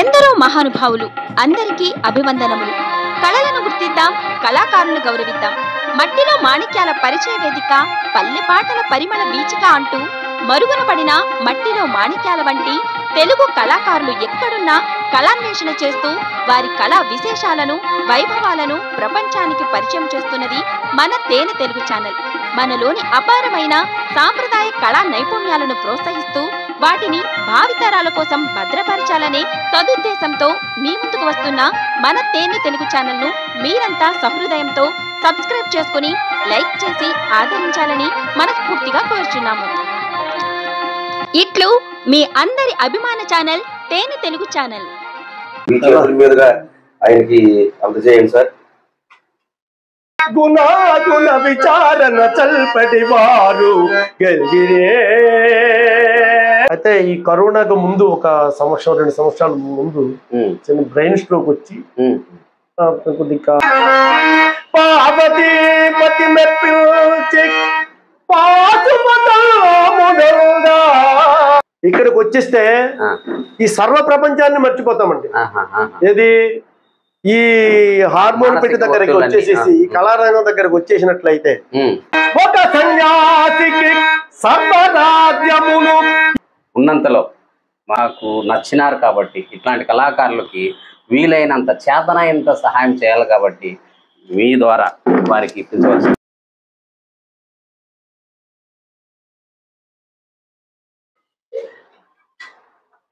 ఎందరో మహానుభావులు అందరికీ అభివందనములు. కళలను గుర్తిద్దాం కళాకారులను గౌరవిద్దాం. మట్టిలో మాణిక్యాల పరిచయ వేదిక పల్లె పాటల పరిమళ వీచిక అంటూ మరుగున పడిన మట్టిలో మాణిక్యాల వంటి తెలుగు కళాకారులు ఎక్కడున్నా కళాన్వేషణ చేస్తూ వారి కళా విశేషాలను వైభవాలను ప్రపంచానికి పరిచయం చేస్తున్నది మన తేనె తెలుగు ఛానల్. మనలోని అపారమైన సాంప్రదాయ కళా నైపుణ్యాలను ప్రోత్సహిస్తూ వాటిని భావితరాల కోసం భద్రపరచాలనే సదుద్దేశంతో మీ ముందుకు వస్తున్న మన తేనె తెలుగు ఛానల్ను మీరంతా సహృదయంతో సబ్స్క్రైబ్ చేసుకుని లైక్ చేసి ఆదరించాలని మనస్ఫూర్తిగా కోరుచున్నాము. ఇట్లు మీ అందరి అభిమాన ఛానల్ తేనె తెలుగు ఛానల్. మీదుగా ఆయనకి అందజేయండి సార్. గుణాగుణ విచారణ చల్పటి వారు గెలిగిరే. అయితే ఈ కరోనాకు ముందు ఒక సంవత్సరం రెండు సంవత్సరాల ముందు చిన్న బ్రెయిన్ స్ట్రోక్ వచ్చి కొద్దిగా పార్వతీ పతి మెప్పించి ఇక్కడికి వచ్చేస్తే ఈ సర్వ ప్రపంచాన్ని మర్చిపోతామండి. ఏది? ఈ హార్మోన్ పెట్టి దగ్గరికి వచ్చేసేసి ఈ. కళారంగం దగ్గరకు వచ్చేసినట్లయితే. ఒక సన్యాసికి సర్వరాజ్యములు ఉన్నంతలో మాకు నచ్చినారు కాబట్టి ఇట్లాంటి కళాకారులకి వీలైనంత చేతనైనంత సహాయం చేయాలి కాబట్టి మీ ద్వారా వారికి ఇప్పించవచ్చు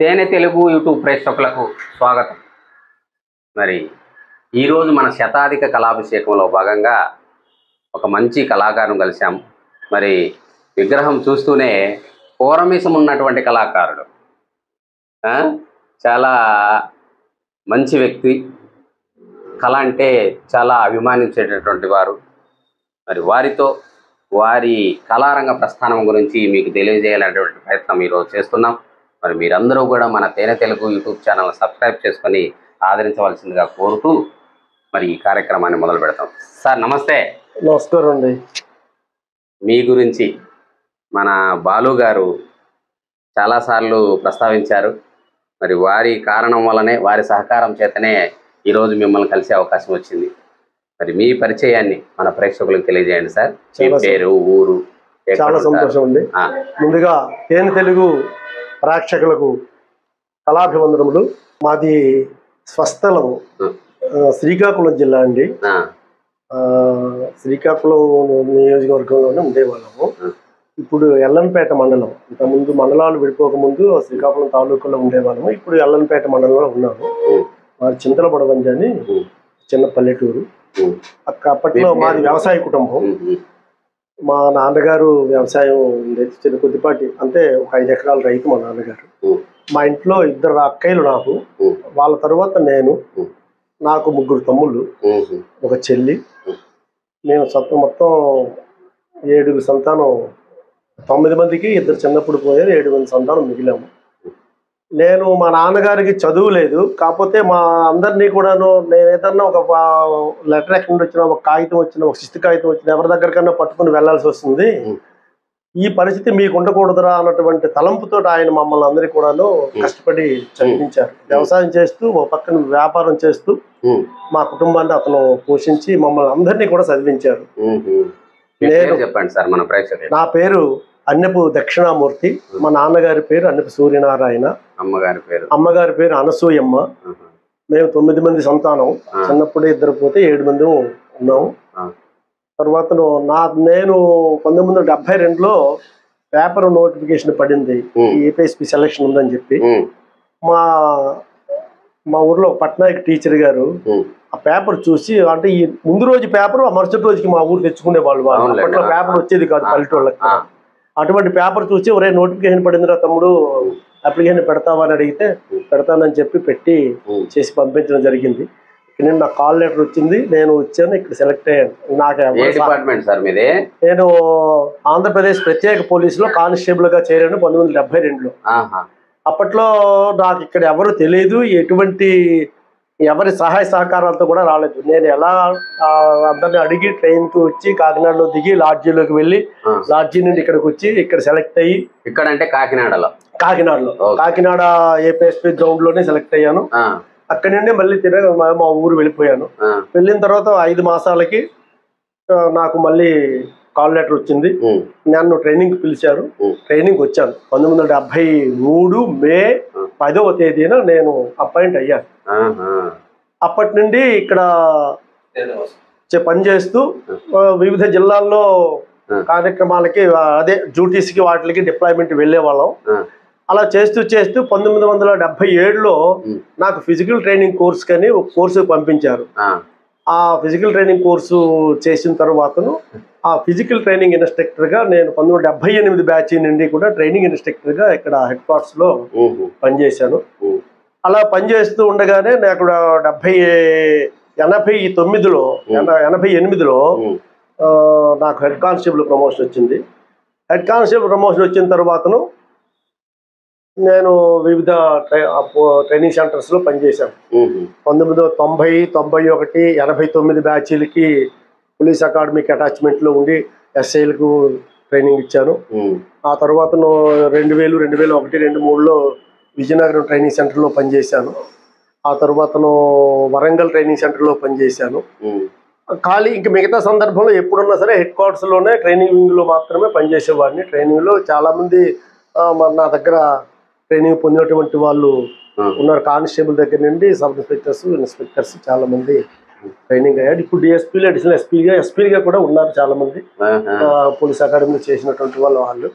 తేనె తెలుగు యూట్యూబ్ ప్రేక్షకులకు స్వాగతం మరి ఈరోజు మన శతాధిక కళాభిషేకంలో భాగంగా ఒక మంచి కళాకారుని కలిశాం. మరి విగ్రహం చూస్తూనే పూరమిసం ఉన్నటువంటి కళాకారుడు. చాలా మంచి వ్యక్తి. కళ అంటే చాలా అభిమానించేటటువంటి వారు. మరి వారితో వారి కళారంగ ప్రస్థానం గురించి మీకు తెలియజేయాలనేటువంటి ప్రయత్నం ఈరోజు చేస్తున్నాం. మరి మీరందరూ కూడా మన తేనె తెలుగు యూట్యూబ్ ఛానల్ సబ్స్క్రైబ్ చేసుకొని ఆదరించవలసిందిగా కోరుతూ మరి ఈ కార్యక్రమాన్ని మొదలు పెడతాం. సార్ నమస్తే. నమస్కారం అండి. మీ గురించి మన బాలు గారు చాలాసార్లు ప్రస్తావించారు. మరి వారి కారణం వల్లనే వారి సహకారం చేతనే ఈరోజు మిమ్మల్ని కలిసే అవకాశం వచ్చింది. మరి మీ పరిచయాన్ని మన ప్రేక్షకులకు తెలియజేయండి సార్. పేరు ఊరు చాలా? సంతోషం అండి. ముందుగా తేనె తెలుగు ప్రేక్షకులకు కళాభివందనములు. మాది స్వస్థలం శ్రీకాకుళం జిల్లా అండి. శ్రీకాకుళం నియోజకవర్గంలోనే ఉండేవాళ్ళము. ఇప్పుడు ఎల్లంపేట మండలం ఇంతకుముందు మండలాలు విడిపోకముందు శ్రీకాకుళం తాలూకాలో ఉండేవాళ్ళము. ఇప్పుడు ఎల్లంపేట మండలంలో ఉన్నాము. మాది చింతల బడవంజ అని చిన్న పల్లెటూరు. అక్క అప్పట్లో మాది వ్యవసాయ కుటుంబం. మా నాన్నగారు వ్యవసాయం ఉండేది చిన్న కొద్దిపాటి అంటే ఒక ఐదు ఎకరాల రైతు మా నాన్నగారు. మా ఇంట్లో ఇద్దరు అక్కయ్యలు నాకు. వాళ్ళ తర్వాత నేను. నాకు ముగ్గురు తమ్ముళ్ళు. ఒక చెల్లి. మేము సొంత మొత్తం ఏడుగురు సంతానం. తొమ్మిది మందికి ఇద్దరు చిన్నప్పుడు పోయారు ఏడు మంది సంతానం మిగిలాము. నేను మా నాన్నగారికి చదువు లేదు. కాకపోతే మా అందరినీ కూడాను నేను ఏదన్నా ఒక లెటర్ ఎక్కడ నుండి వచ్చినా ఒక కాగితం వచ్చినా ఒక శిస్తు కాగితం వచ్చినా ఎవరి దగ్గరకన్నా పట్టుకుని వెళ్ళాల్సి వస్తుంది. ఈ పరిస్థితి మీకు ఉండకూడదురా అన్నటువంటి తలంపుతో ఆయన మమ్మల్ని అందరికీ కూడాను కష్టపడి చదివించారు. వ్యవసాయం చేస్తూ ఒక పక్కన వ్యాపారం చేస్తూ మా కుటుంబాన్ని అతను పోషించి మమ్మల్ని అందరినీ కూడా చదివించారు. నేను- చెప్పండి సార్ మన ప్రేక్షకులు నా పేరు అన్నపు దక్షిణామూర్తి. మా నాన్నగారి పేరు అన్నపు సూర్యనారాయణ. అమ్మగారి పేరు. అమ్మగారి పేరు అనసూయమ్మ. మేము తొమ్మిది మంది సంతానం. చిన్నప్పుడే ఇద్దరు పోతే ఏడు మంది ఉన్నాము. తర్వాత నా నేను పంతొమ్మిది వందల డెబ్బై రెండులో పేపర్ నోటిఫికేషన్ పడింది. ఏపీఎస్పి సెలక్షన్ ఉందని చెప్పి. మా మా ఊర్లో పట్నాయక్ టీచర్ గారు. ఆ పేపర్ చూసి అంటే ఈ ముందు రోజు పేపర్ ఆ మరుసటి రోజుకి మా ఊరు తెచ్చుకునే వాళ్ళు. అప్పట్లో పేపర్ వచ్చేది కాదు పల్లెటూళ్ళకి. అటువంటి పేపర్ చూసి ఒరే నోటిఫికేషన్ పడిందిరా తమ్ముడు అప్లికేషన్ పెడతావా? అని అడిగితే పెడతానని చెప్పి పెట్టి. చేసి పంపించడం జరిగింది. ఇక్కడ నాకు కాల్ లెటర్ వచ్చింది నేను వచ్చాను ఇక్కడ సెలెక్ట్ అయ్యాను. నాకు ఏ డిపార్ట్మెంట్ సార్ మీది? నేను ఆంధ్రప్రదేశ్ ప్రత్యేక పోలీసులో కానిస్టేబుల్గా చేరాను పంతొమ్మిది వందల డెబ్బై రెండులో. అప్పట్లో నాకు ఇక్కడ ఎవరు తెలియదు ఎటువంటి ఎవరి సహాయ సహకారాలతో కూడా రాలేదు. నేను ఎలా అందరిని అడిగి ట్రైన్కి వచ్చి కాకినాడలో దిగి లాడ్జీలోకి వెళ్ళి. లాడ్జీ నుండి ఇక్కడికి వచ్చి ఇక్కడ సెలెక్ట్ అయ్యి ఇక్కడంటే కాకినాడలో? కాకినాడలో. ఓకే. కాకినాడ ఏపీఎస్పీ గ్రౌండ్లోనే సెలెక్ట్ అయ్యాను. అక్కడి నుండి మళ్ళీ తిరిగి మా ఊరు వెళ్ళిపోయాను. వెళ్ళిన తర్వాత ఐదు మాసాలకి నాకు మళ్ళీ కాల్ లెటర్ వచ్చింది. నన్ను ట్రైనింగ్ పిలిచారు. ట్రైనింగ్ వచ్చాను. పంతొమ్మిది వందల డెబ్బై మూడు మే పదవ తేదీన నేను అపాయింట్ అయ్యాను. అప్పటి నుండి ఇక్కడ పనిచేస్తూ వివిధ జిల్లాల్లో. కార్యక్రమాలకి అదే డ్యూటీస్కి వాటికి డిప్లాయ్మెంట్ వెళ్ళే వాళ్ళం అలా చేస్తూ చేస్తూ పంతొమ్మిది వందల డెబ్బై ఏడులో నాకు ఫిజికల్ ట్రైనింగ్ కోర్స్ కని ఒక కోర్సు పంపించారు. ఆ, ఫిజికల్ ట్రైనింగ్ కోర్సు చేసిన తర్వాతను ఆ ఫిజికల్ ట్రైనింగ్ ఇన్స్ట్రక్టర్గా నేను పంతొమ్మిది డెబ్బై ఎనిమిది బ్యాచ్ నుండి కూడా ట్రైనింగ్ ఇన్స్ట్రక్టర్గా ఇక్కడ హెడ్ క్వార్టర్స్లో పనిచేశాను. అలా పనిచేస్తూ ఉండగానే నాకు డెబ్బై ఎనభై తొమ్మిదిలో ఎన- ఎనభై ఎనిమిదిలో నాకు హెడ్ కానిస్టేబుల్ ప్రమోషన్ వచ్చింది. హెడ్ కానిస్టేబుల్ ప్రమోషన్ వచ్చిన తర్వాతను నేను వివిధ ట్రైనింగ్ సెంటర్స్లో పనిచేశాను. పంతొమ్మిది వందల తొంభై తొంభై ఒకటి ఎనభై తొమ్మిది బ్యాచీలకి పోలీస్ అకాడమీకి అటాచ్మెంట్లో ఉండి ఎస్ఐలకు ట్రైనింగ్ ఇచ్చాను. ఆ తర్వాత రెండు వేలు రెండు వేల ఒకటి రెండు మూడులో విజయనగరం ట్రైనింగ్ సెంటర్లో పనిచేశాను. ఆ తర్వాతను వరంగల్ ట్రైనింగ్ సెంటర్లో పనిచేశాను. ఖాళీ ఇంక మిగతా సందర్భంలో ఎప్పుడున్నా సరే హెడ్ క్వార్టర్స్లోనే ట్రైనింగ్ వింగ్లో మాత్రమే పనిచేసేవాడిని. ట్రైనింగ్లో చాలామంది నా దగ్గర ట్రైనింగ్ పొందినటువంటి వాళ్ళు ఉన్నారు. కానిస్టేబుల్ దగ్గర నుండి సబ్ ఇన్స్పెక్టర్స్ ఇన్స్పెక్టర్స్ చాలా మంది ట్రైనింగ్ అయ్యారు. ఇప్పుడు డిఎస్పీలు అడిషనల్ ఎస్పీగా ఎస్పీగా కూడా ఉన్నారు చాలా మంది పోలీస్ అకాడమీలో చేసినటువంటి వాళ్ళు వాళ్ళు.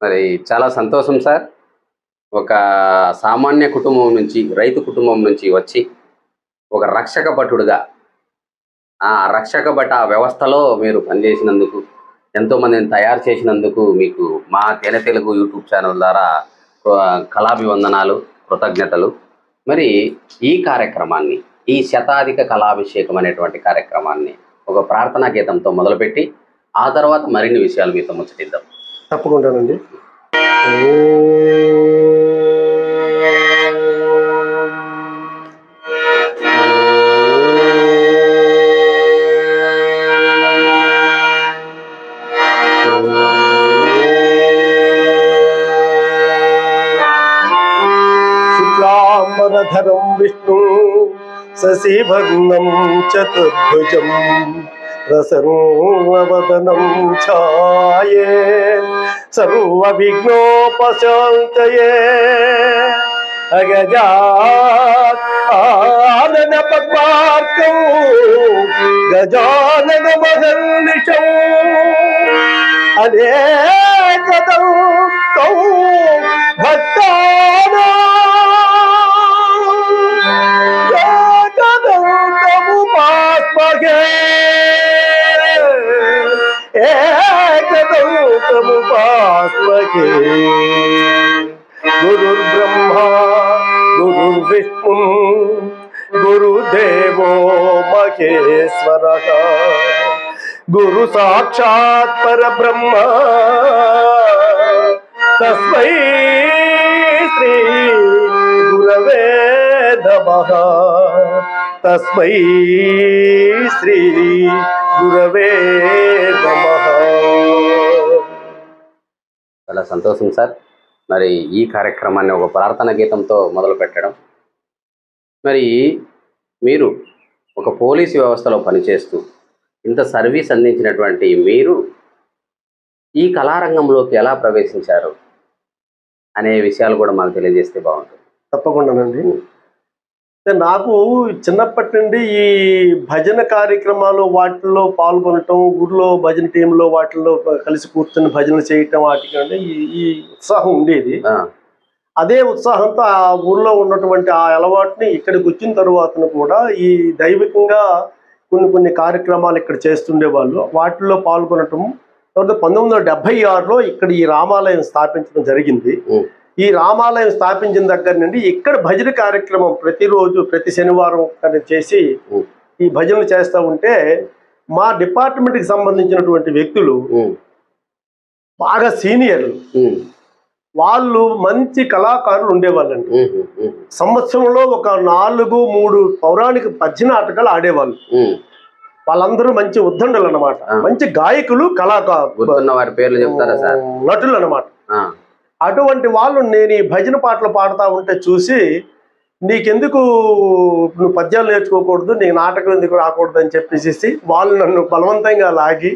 మరి చాలా సంతోషం సార్. ఒక సామాన్య కుటుంబం నుంచి రైతు కుటుంబం నుంచి వచ్చి ఒక రక్షక భటుడుగా ఆ రక్షక భట వ్యవస్థలో మీరు పనిచేసినందుకు ఎంతో మందిని తయారు చేసినందుకు మీకు మా తేనె తెలుగు యూట్యూబ్ ఛానల్ ద్వారా కళాభివందనాలు కృతజ్ఞతలు. మరి ఈ కార్యక్రమాన్ని ఈ శతాధిక కళాభిషేకం అనేటువంటి కార్యక్రమాన్ని ఒక ప్రార్థనా గీతంతో మొదలుపెట్టి ఆ తర్వాత మరిన్ని విషయాలు మీతో ముచ్చటిద్దాం. తప్పకుండానండి. शशिभग्नं चतुर्भुजं प्रसन्नवदनं छाये सर्वविघ्नोपशान्तये गजानन मदंडिश गजाननमदन्निशौ अनेकदौ तौ ఏకదౌతముపాస్మహే గురుర్బ్రహ్మా గురుర్విష్ణు గురుదేవో మహేశ్వర గురు సాక్షాత్ పరబ్రహ్మ తస్మై శ్రీ గురవే నమః తస్మై శ్రీ గురవే నమః చాలా సంతోషం సార్. మరి ఈ కార్యక్రమాన్ని ఒక ప్రార్థన గీతంతో మొదలు పెట్టడం. మరి మీరు ఒక పోలీసు వ్యవస్థలో పనిచేస్తూ ఇంత సర్వీస్ అందించినటువంటి మీరు ఈ కళారంగంలోకి ఎలా ప్రవేశించారు? అనే విషయాలు కూడా మాకు తెలియజేస్తే బాగుంటుంది. తప్పకుండానండి. అంటే నాకు చిన్నప్పటి నుండి ఈ భజన కార్యక్రమాలు వాటిల్లో పాల్గొనటం ఊర్లో భజన టీంలో వాటిల్లో కలిసి కూర్చొని భజనలు చేయటం వాటికి అంటే ఈ ఈ ఉత్సాహం ఉండేది. అదే ఉత్సాహంతో ఆ ఊర్లో ఉన్నటువంటి ఆ అలవాటుని ఇక్కడికి వచ్చిన తరువాతను కూడా ఈ దైవికంగా కొన్ని కొన్ని కార్యక్రమాలు ఇక్కడ చేస్తుండేవాళ్ళు. వాటిల్లో పాల్గొనటం తర్వాత పంతొమ్మిది వందల డెబ్బై ఆరులో ఇక్కడ ఈ రామాలయం స్థాపించడం జరిగింది. ఈ రామాలయం స్థాపించిన దగ్గర నుండి ఇక్కడ భజన కార్యక్రమం ప్రతిరోజు ప్రతి శనివారం చేసి ఈ భజనలు చేస్తూ ఉంటే మా డిపార్ట్మెంట్కి సంబంధించినటువంటి వ్యక్తులు బాగా సీనియర్లు. వాళ్ళు మంచి కళాకారులు ఉండేవాళ్ళండి. సంవత్సరంలో ఒక నాలుగు మూడు పౌరాణిక పద్య నాటకాలు ఆడేవాళ్ళు. వాళ్ళందరూ మంచి ఉద్దండులు అన్నమాట ఆ. మంచి గాయకులు కళాకారు పేర్లు చెప్తారా సార్? నటులు అన్నమాట ఆ, అటువంటి వాళ్ళు నేను ఈ భజన పాటలు పాడుతూ ఉంటే చూసి నీకెందుకు నువ్వు పద్యాలు నేర్చుకోకూడదు నీకు నాటకం ఎందుకు రాకూడదు అని చెప్పేసి వాళ్ళు నన్ను బలవంతంగా లాగి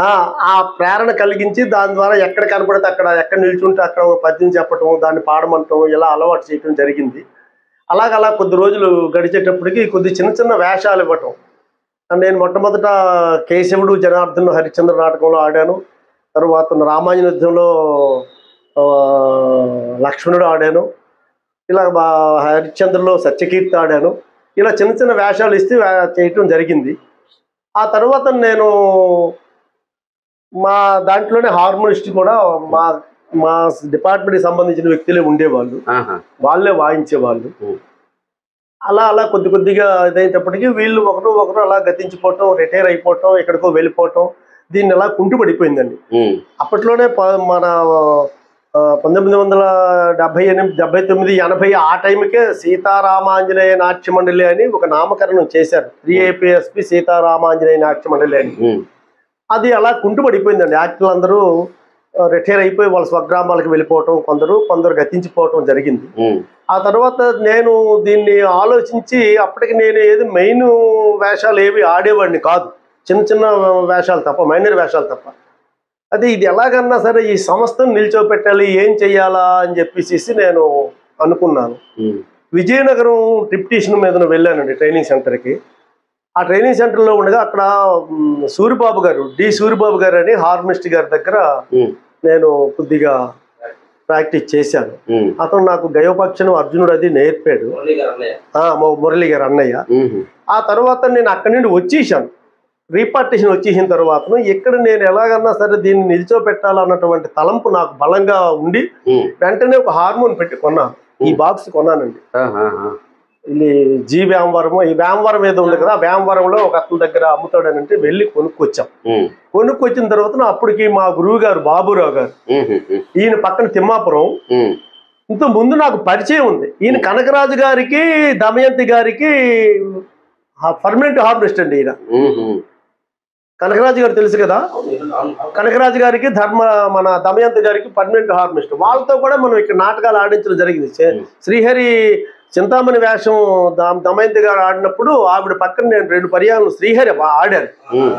ఆ ప్రేరణ కలిగించి దాని ద్వారా ఎక్కడ కనపడితే అక్కడ ఎక్కడ నిల్చుంటే అక్కడ ఒక పద్యం చెప్పటం దాన్ని పాడమంటం ఇలా అలవాటు చేయటం జరిగింది. అలాగ అలా కొద్ది రోజులు గడిచేటప్పటికి కొద్ది చిన్న చిన్న వేషాలు ఇవ్వటం. నేను మొట్టమొదట కేశవుడు జనార్దన్ హరిశ్చంద్ర నాటకంలో ఆడాను. తర్వాత రామాయణ యుద్ధంలో లక్ష్మణుడు ఆడాను. ఇలా మా హరిశ్చంద్రలో సత్యకీర్తి ఆడాను. ఇలా చిన్న చిన్న వేషాలు ఇస్తే చేయటం జరిగింది. ఆ తర్వాత నేను మా దాంట్లోనే హార్మోనిస్ట్ కూడా మా మా డిపార్ట్మెంట్కి సంబంధించిన వ్యక్తులే ఉండేవాళ్ళు. వాళ్ళే వాయించేవాళ్ళు. అలా అలా కొద్ది కొద్దిగా ఇదైనప్పటికీ వీళ్ళు ఒకరు ఒకరు అలా గతించిపోవటం రిటైర్ అయిపోవటం ఎక్కడికో వెళ్ళిపోవటం దీన్ని అలా కుంటుపడిపోయిందండి. ఉమ్, అప్పట్లోనే మన పంతొమ్మిది వందల డెబ్బై ఎనిమిది డెబ్బై తొమ్మిది ఎనభై ఆ టైంకే సీతారామాంజనేయ నాట్య మండలి అని ఒక నామకరణం చేశారు. త్రీ ఏపీఎస్పి సీతారామాంజనేయ నాట్య మండలి అని అది అలా కుంటుపడిపోయిందండి. యాక్టర్లు అందరూ రిటైర్ అయిపోయి వాళ్ళ స్వగ్రామాలకు వెళ్ళిపోవటం కొందరు కొందరు గతించిపోవటం జరిగింది. ఆ తర్వాత నేను దీన్ని ఆలోచించి అప్పటికి నేను ఏది మెయిన్ వేషాలు ఏవి ఆడేవాడిని కాదు. చిన్న చిన్న వేషాలు తప్ప మైనర్ వేషాలు తప్ప. అది ఇది ఎలాగన్నా సరే ఈ సంస్థను నిల్చోపెట్టాలి ఏం చెయ్యాలా అని చెప్పేసి నేను అనుకున్నాను. విజయనగరం డిప్యూటేషన్ మీద వెళ్ళానండి ట్రైనింగ్ సెంటర్కి. ఆ ట్రైనింగ్ సెంటర్లో ఉండగా అక్కడ సూరిబాబు గారు డి సూరిబాబు గారు అని హార్మిస్ట్ గారి దగ్గర నేను కొద్దిగా ప్రాక్టీస్ చేశాను. అతను నాకు గయోపక్షను అర్జునుడు అది నేర్పాడు. మురళి గారు అన్నయ్య. ఆ తర్వాత నేను అక్కడి నుండి వచ్చేసాను. రీపార్టిషన్ వచ్చేసిన తర్వాత ఇక్కడ నేను ఎలాగన్నా సరే దీన్ని నిల్చోపెట్టాలన్నటువంటి తలంపు నాకు బలంగా ఉండి వెంటనే ఒక హార్మోన్ పెట్టి కొన్నాను. ఈ బాక్స్ కొన్నానండి. ఇది జీ వ్యామవరము ఈ వ్యామవరం ఏదో ఉంది కదా వ్యామవరంలో ఒక అతని దగ్గర అమ్ముతాడని అంటే వెళ్ళి కొనుక్కొచ్చాం. కొనుక్కొచ్చిన తర్వాత అప్పటికి మా గురువు గారు బాబురావు గారు ఈయన పక్కన తిమ్మాపురం. ఇంత ముందు నాకు పరిచయం ఉంది. ఈయన కనకరాజు గారికి దమయంతి గారికి పర్మనెంట్ హార్వెస్ట్ అండి ఈయన. కనకరాజు గారు తెలుసు కదా? కనకరాజు గారికి ధర్మ మన దమయంతి గారికి పర్మనెంట్ హార్వెస్ట్ వాళ్ళతో కూడా మనం ఇక్కడ నాటకాలు ఆడించడం జరిగింది. శ్రీహరి చింతామణి వేషం ద- దమయంతి గారు ఆడినప్పుడు ఆవిడ పక్కన నేను రెండు పర్యాలు శ్రీహరి ఉమ్,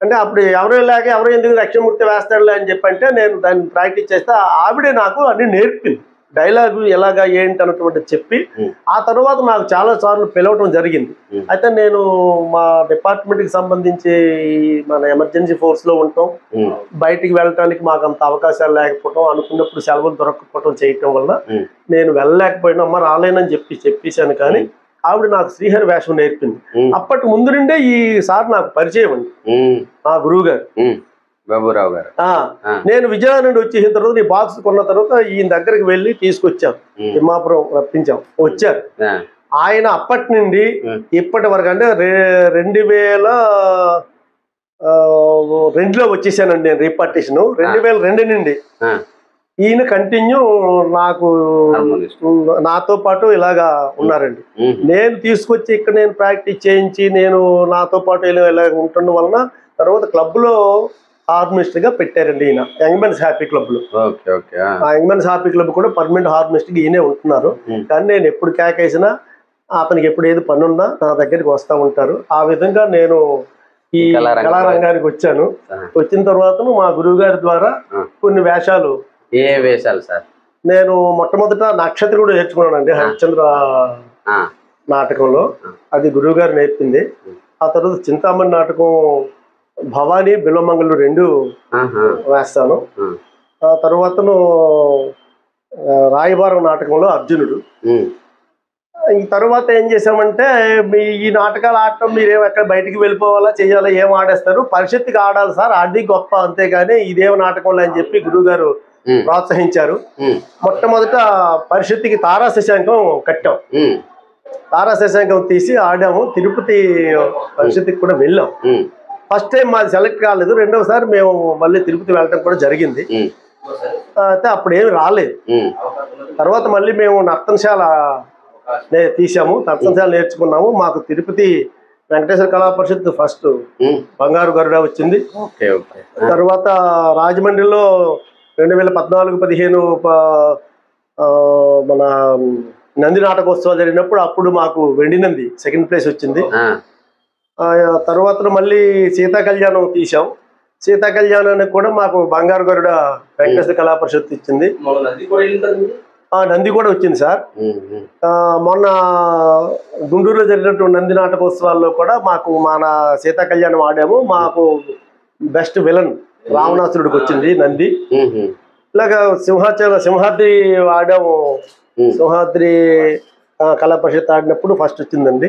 అంటే అప్పుడు ఎవరు లేక ఎవరు ఎందుకు లక్ష్మమూర్తి వేస్తాడులే అని చెప్పంటే నేను దాన్ని ప్రాక్టీస్ చేస్తే ఆవిడే నాకు అన్ని నేర్పింది. డైలాగు ఎలాగా ఏంటి అన్నటువంటి చెప్పి. ఆ తర్వాత నాకు చాలా సార్లు పిలవటం జరిగింది. అయితే నేను మా డిపార్ట్మెంట్కి సంబంధించి మన ఎమర్జెన్సీ ఫోర్స్లో ఉంటాం. ఉమ్, బయటికి వెళ్ళటానికి మాకు అంత అవకాశాలు లేకపోవడం అనుకున్నప్పుడు సెలవులు దొరకకపోవడం చేయటం వల్ల. నేను వెళ్ళలేకపోయినా అమ్మ రాలేనని చెప్పి చెప్పేశాను కానీ ఆవిడ నాకు శ్రీహరి వేషం నేర్పింది. అప్పటి ముందు నుండే ఈ సార్ నాకు పరిచయం అండి. మా గురువు గారు. బాబురావు గారు. నేను విజయవాడ నుండి వచ్చేసిన తర్వాత ఈ బాక్స్ కొన్న తర్వాత ఈయన దగ్గరికి వెళ్ళి తీసుకొచ్చాం. తిమ్మాపురం రప్పించాం. వచ్చారు. ఆయన అప్పటి నుండి. ఇప్పటి వరకు అంటే రెండు వేల రెండులో వచ్చేసానండి నేను రీపార్టీషన్ రెండు వేల రెండు నుండి. ఈయన కంటిన్యూ నాకు. నాతో పాటు ఇలాగా ఉన్నారండి. నేను తీసుకొచ్చి ఇక్కడ నేను ప్రాక్టీస్ చేయించి నేను నాతో పాటు ఇలా ఇలా ఉండటం వలన తర్వాత క్లబ్లో హార్మోనిస్ట్గా పెట్టారండి ఈయన. యంగ్ మెన్స్ హ్యాపీ క్లబ్లో. ఓకే ఓకే ఆ, ఆ యంగ్ మెన్స్ హ్యాపీ క్లబ్ కూడా పర్మనెంట్ హార్మోనిస్ట్గా ఈయనే ఉంటున్నారు. కానీ నేను ఎప్పుడు కేకేసినా అతనికి ఎప్పుడు ఏది పని ఉన్నా నా దగ్గరికి వస్తూ ఉంటారు. ఆ విధంగా నేను ఈ కళారంగం. కళారంగానికి వచ్చాను. వచ్చిన తర్వాత మా గురువు గారి ద్వారా. కొన్ని వేషాలు. ఏ వేషాలు సార్? నేను మొట్టమొదట నక్షత్రుడు నేర్చుకున్నానండి హరిశ్చంద్ర నాటకంలో. అది గురువు గారు నేర్పింది ఆ తర్వాత చింతామణి నాటకం భవానీ బిల్వమంగళు రెండు వేస్తాను. ఆ, తర్వాతను రాయబారం నాటకంలో అర్జునుడు. ఈ తర్వాత ఏం చేసామంటే మీ ఈ నాటకాలు ఆడటం మీరేం ఎక్కడ బయటికి వెళ్ళిపోవాలా చేయాలా ఏం ఆడేస్తారు? పరిషత్తుకి ఆడాలి సార్ అది గొప్ప అంతేగాని ఇదేం నాటకంలో అని చెప్పి గురువు గారు ఉమ్, ప్రోత్సహించారు. మొట్టమొదట పరిషత్తుకి తారా శశాంకం కట్టాం. తారా శశాంకం తీసి ఆడాము. తిరుపతి పరిషత్తుకి కూడా వెళ్ళాం. ఫస్ట్ టైం మాది సెలెక్ట్ కాలేదు. రెండవసారి మేము మళ్ళీ తిరుపతి వెళ్ళటం కూడా జరిగింది. అయితే అప్పుడేమి రాలేదు. ఉమ్, తర్వాత మళ్ళీ మేము నర్తనశాల తీసాము నర్తనశాల నేర్చుకున్నాము. మాకు తిరుపతి వెంకటేశ్వర కళా పరిషత్ ఫస్ట్ బంగారు గరుడ వచ్చింది. తర్వాత రాజమండ్రిలో రెండు వేల పద్నాలుగు పదిహేను మన నంది నాటకోత్సవాలు జరిగినప్పుడు అప్పుడు మాకు వెండి నంది సెకండ్ ప్లేస్ వచ్చింది. తర్వాత మళ్ళీ సీతా కళ్యాణం తీసాం సీతా కళ్యాణానికి కూడా మాకు బంగారు గరుడ వెంకటేశ్వర కళా పరిషత్ ఇచ్చింది. నంది కూడా వచ్చింది సార్. మొన్న గుంటూరులో జరిగినటువంటి నంది నాటకోత్సవాల్లో కూడా మాకు మన సీతా కళ్యాణం ఆడాము. మాకు బెస్ట్ విలన్ రావణాసురుడికి వచ్చింది నంది. ఇలాగా సింహాచల సింహాద్రి ఆడాము. సింహాద్రి కళా పరిషత్ ఆడినప్పుడు ఫస్ట్ వచ్చిందండి.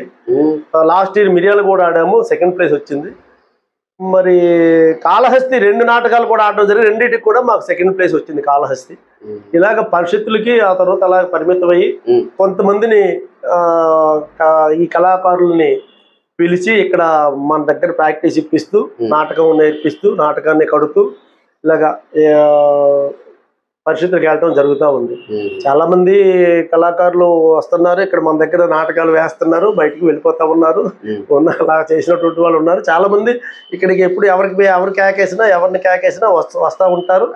లాస్ట్ ఇయర్ మిరియాలు కూడా ఆడాము సెకండ్ ప్లేస్ వచ్చింది. మరి కాళహస్తి రెండు నాటకాలు కూడా ఆడడం జరిగింది. రెండింటికి కూడా మాకు సెకండ్ ప్లేస్ వచ్చింది కాళహస్తి. ఇలాగ పరిషత్తులకి ఆ తర్వాత అలా పరిమితమయ్యి కొంతమందిని ఈ కళాకారుల్ని పిలిచి ఇక్కడ మన దగ్గర ప్రాక్టీస్ ఇప్పిస్తూ నాటకం నేర్పిస్తూ నాటకాన్ని కడుతూ ఇలాగా ఆ, పరిషత్తులకు వెళ్ళటం జరుగుతూ ఉంది. చాలా మంది కళాకారులు వస్తున్నారు ఇక్కడ మన దగ్గర నాటకాలు వేస్తున్నారు బయటికి వెళ్ళిపోతా ఉన్నారు. ఉన్న అలా చేసినటువంటి వాళ్ళు ఉన్నారు. చాలా మంది ఇక్కడికి ఎప్పుడు ఎవరికి ఎవరు కేకేసినా ఎవరిని కేకేసినా వస్తూ వస్తూ ఉంటారు.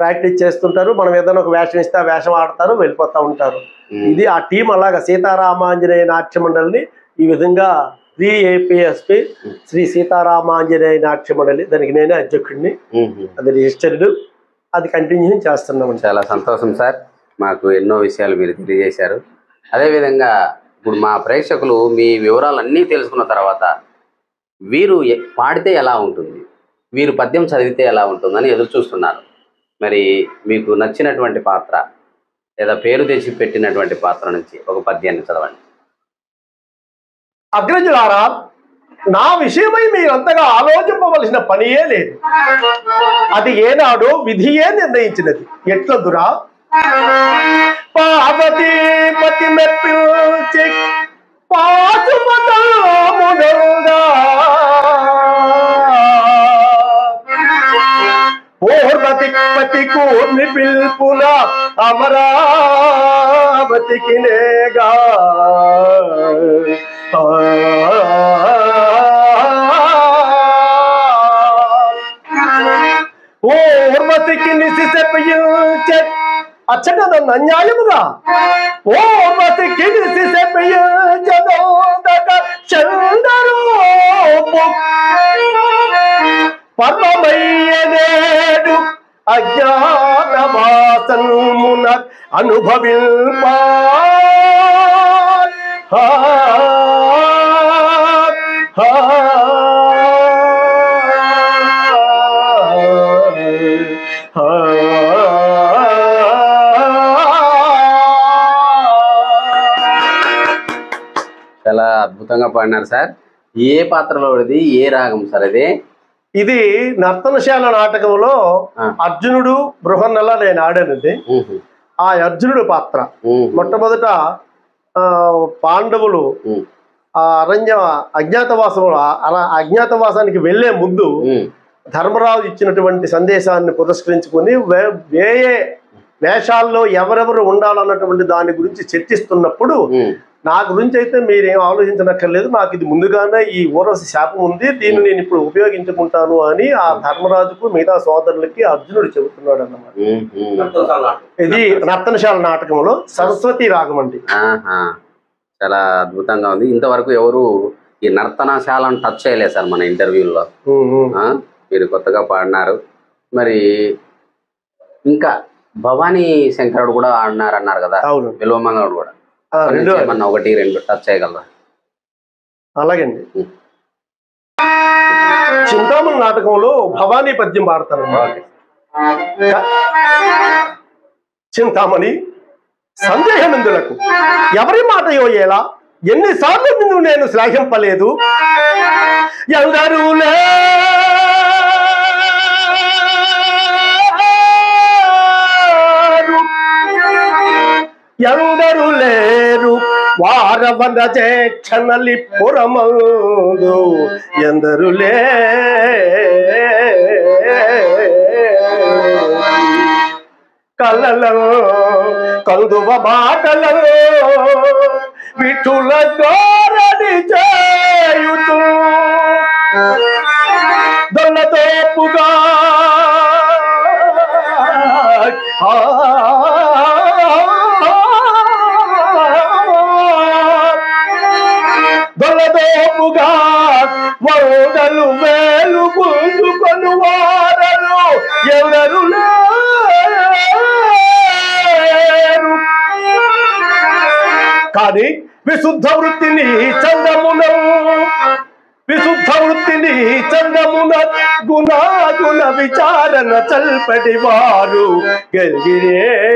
ప్రాక్టీస్ చేస్తుంటారు. మనం ఏదైనా ఒక వేషం ఇస్తే ఆ వేషం ఆడతారు వెళ్ళిపోతా ఉంటారు. ఇది ఆ టీం అలాగా సీతారామాంజనేయ నాట్య మండలిని ఈ విధంగా శ్రీ ఏపీఎస్పి శ్రీ సీతారామాంజనేయ నాట్య మండలి దానికి నేనే అధ్యక్షుడిని. అది రిజిస్టర్డ్. అది కంటిన్యూ చేస్తున్నామండి. చాలా సంతోషం సార్. మాకు ఎన్నో విషయాలు మీరు తెలియజేశారు. అదేవిధంగా ఇప్పుడు మా ప్రేక్షకులు మీ వివరాలన్నీ తెలుసుకున్న తర్వాత వీరు పాడితే ఎలా ఉంటుంది? వీరు పద్యం చదివితే ఎలా ఉంటుందని ఎదురు చూస్తున్నారు. మరి మీకు నచ్చినటువంటి పాత్ర లేదా పేరు తెచ్చి పెట్టినటువంటి పాత్ర నుంచి ఒక పద్యాన్ని చదవండి. అగ్రజులారా నా విషయమై మీరంతగా ఆలోచింపవలసిన పనియే లేదు. అది ఏనాడో విధియే నిర్ణయించినది. ఎట్లదురా? పార్వతీ పతి మెప్పించి పాశుపతామునందా. పూర్వతి పతి కూర్మి పిల్పున అమరావతికి అచ్చట నన్ను అన్యాయముగా? ఓర్వతికి నిసి చెప్పయించదోదక చందరూ పరమయ్యనేడు అజ్ఞాతవాసమున అనుభవిల్పా అద్భుతంగా పాడినారు సార్. ఏ పాత్రలో ఇది ఏ రాగం సార్ ఇది ఇది నర్తనశాల నాటకంలో. అర్జునుడు బృహన్నల నేను ఆడానండి ఆ అర్జునుడు పాత్ర. మొట్టమొదట పాండవులు ఆ అరణ్య అజ్ఞాతవాసం అలా అజ్ఞాతవాసానికి వెళ్ళే ముందు ధర్మరాజు ఇచ్చినటువంటి సందేశాన్ని పురస్కరించుకొని వేయే వేషాల్లో ఎవరెవరు ఉండాలన్నటువంటి దాని గురించి చర్చిస్తున్నప్పుడు. నా గురించి అయితే మీరేం ఆలోచించనక్కర్లేదు. నాకు ఇది ముందుగానే ఈ ఊరవసి శాపం ఉంది. దీన్ని నేను ఇప్పుడు ఉపయోగించుకుంటాను అని ఆ ధర్మరాజుకు మిగతా సోదరులకి అర్జునుడు చెబుతున్నాడు అన్నమాట ఇది నర్తనశాల నాటకంలో సరస్వతి రాగం అండి. చాలా అద్భుతంగా ఉంది. ఇంతవరకు ఎవరు ఈ నర్తనశాలను టచ్ చేయలేదు సార్ మన ఇంటర్వ్యూలో? మీరు కొత్తగా పాడినారు. మరి ఇంకా భవానీ శంకరుడు కూడా ఆడినారు అన్నారు కదా. అవును. విలువమంగళుడు కూడా. రెండు ఏమన్నా ఒకటి రెండు టచ్ చేయగలరా? అలాగండి. చింతామణి నాటకంలో భవానీ పద్యం పాడతాను చింతామణి సందేహమెందులకు ఎవరి మాట యోయేలా? ఎన్నిసార్లు నిన్ను నేను శ్లాఘింపలేదు? ఎందరూ ఎవరు లేరు? వారవన చేక్షణలి పురమందు ఎందరు లేరు కళ్ళలో కలుదువ మాటలలో విఠుల గోరడి చేయుతూ విశుద్ధ వృత్తిని చందమున. విశుద్ధ వృత్తిని చందమున గుణాగుణ విచారణ చల్పటి వారు గెలిగిరే.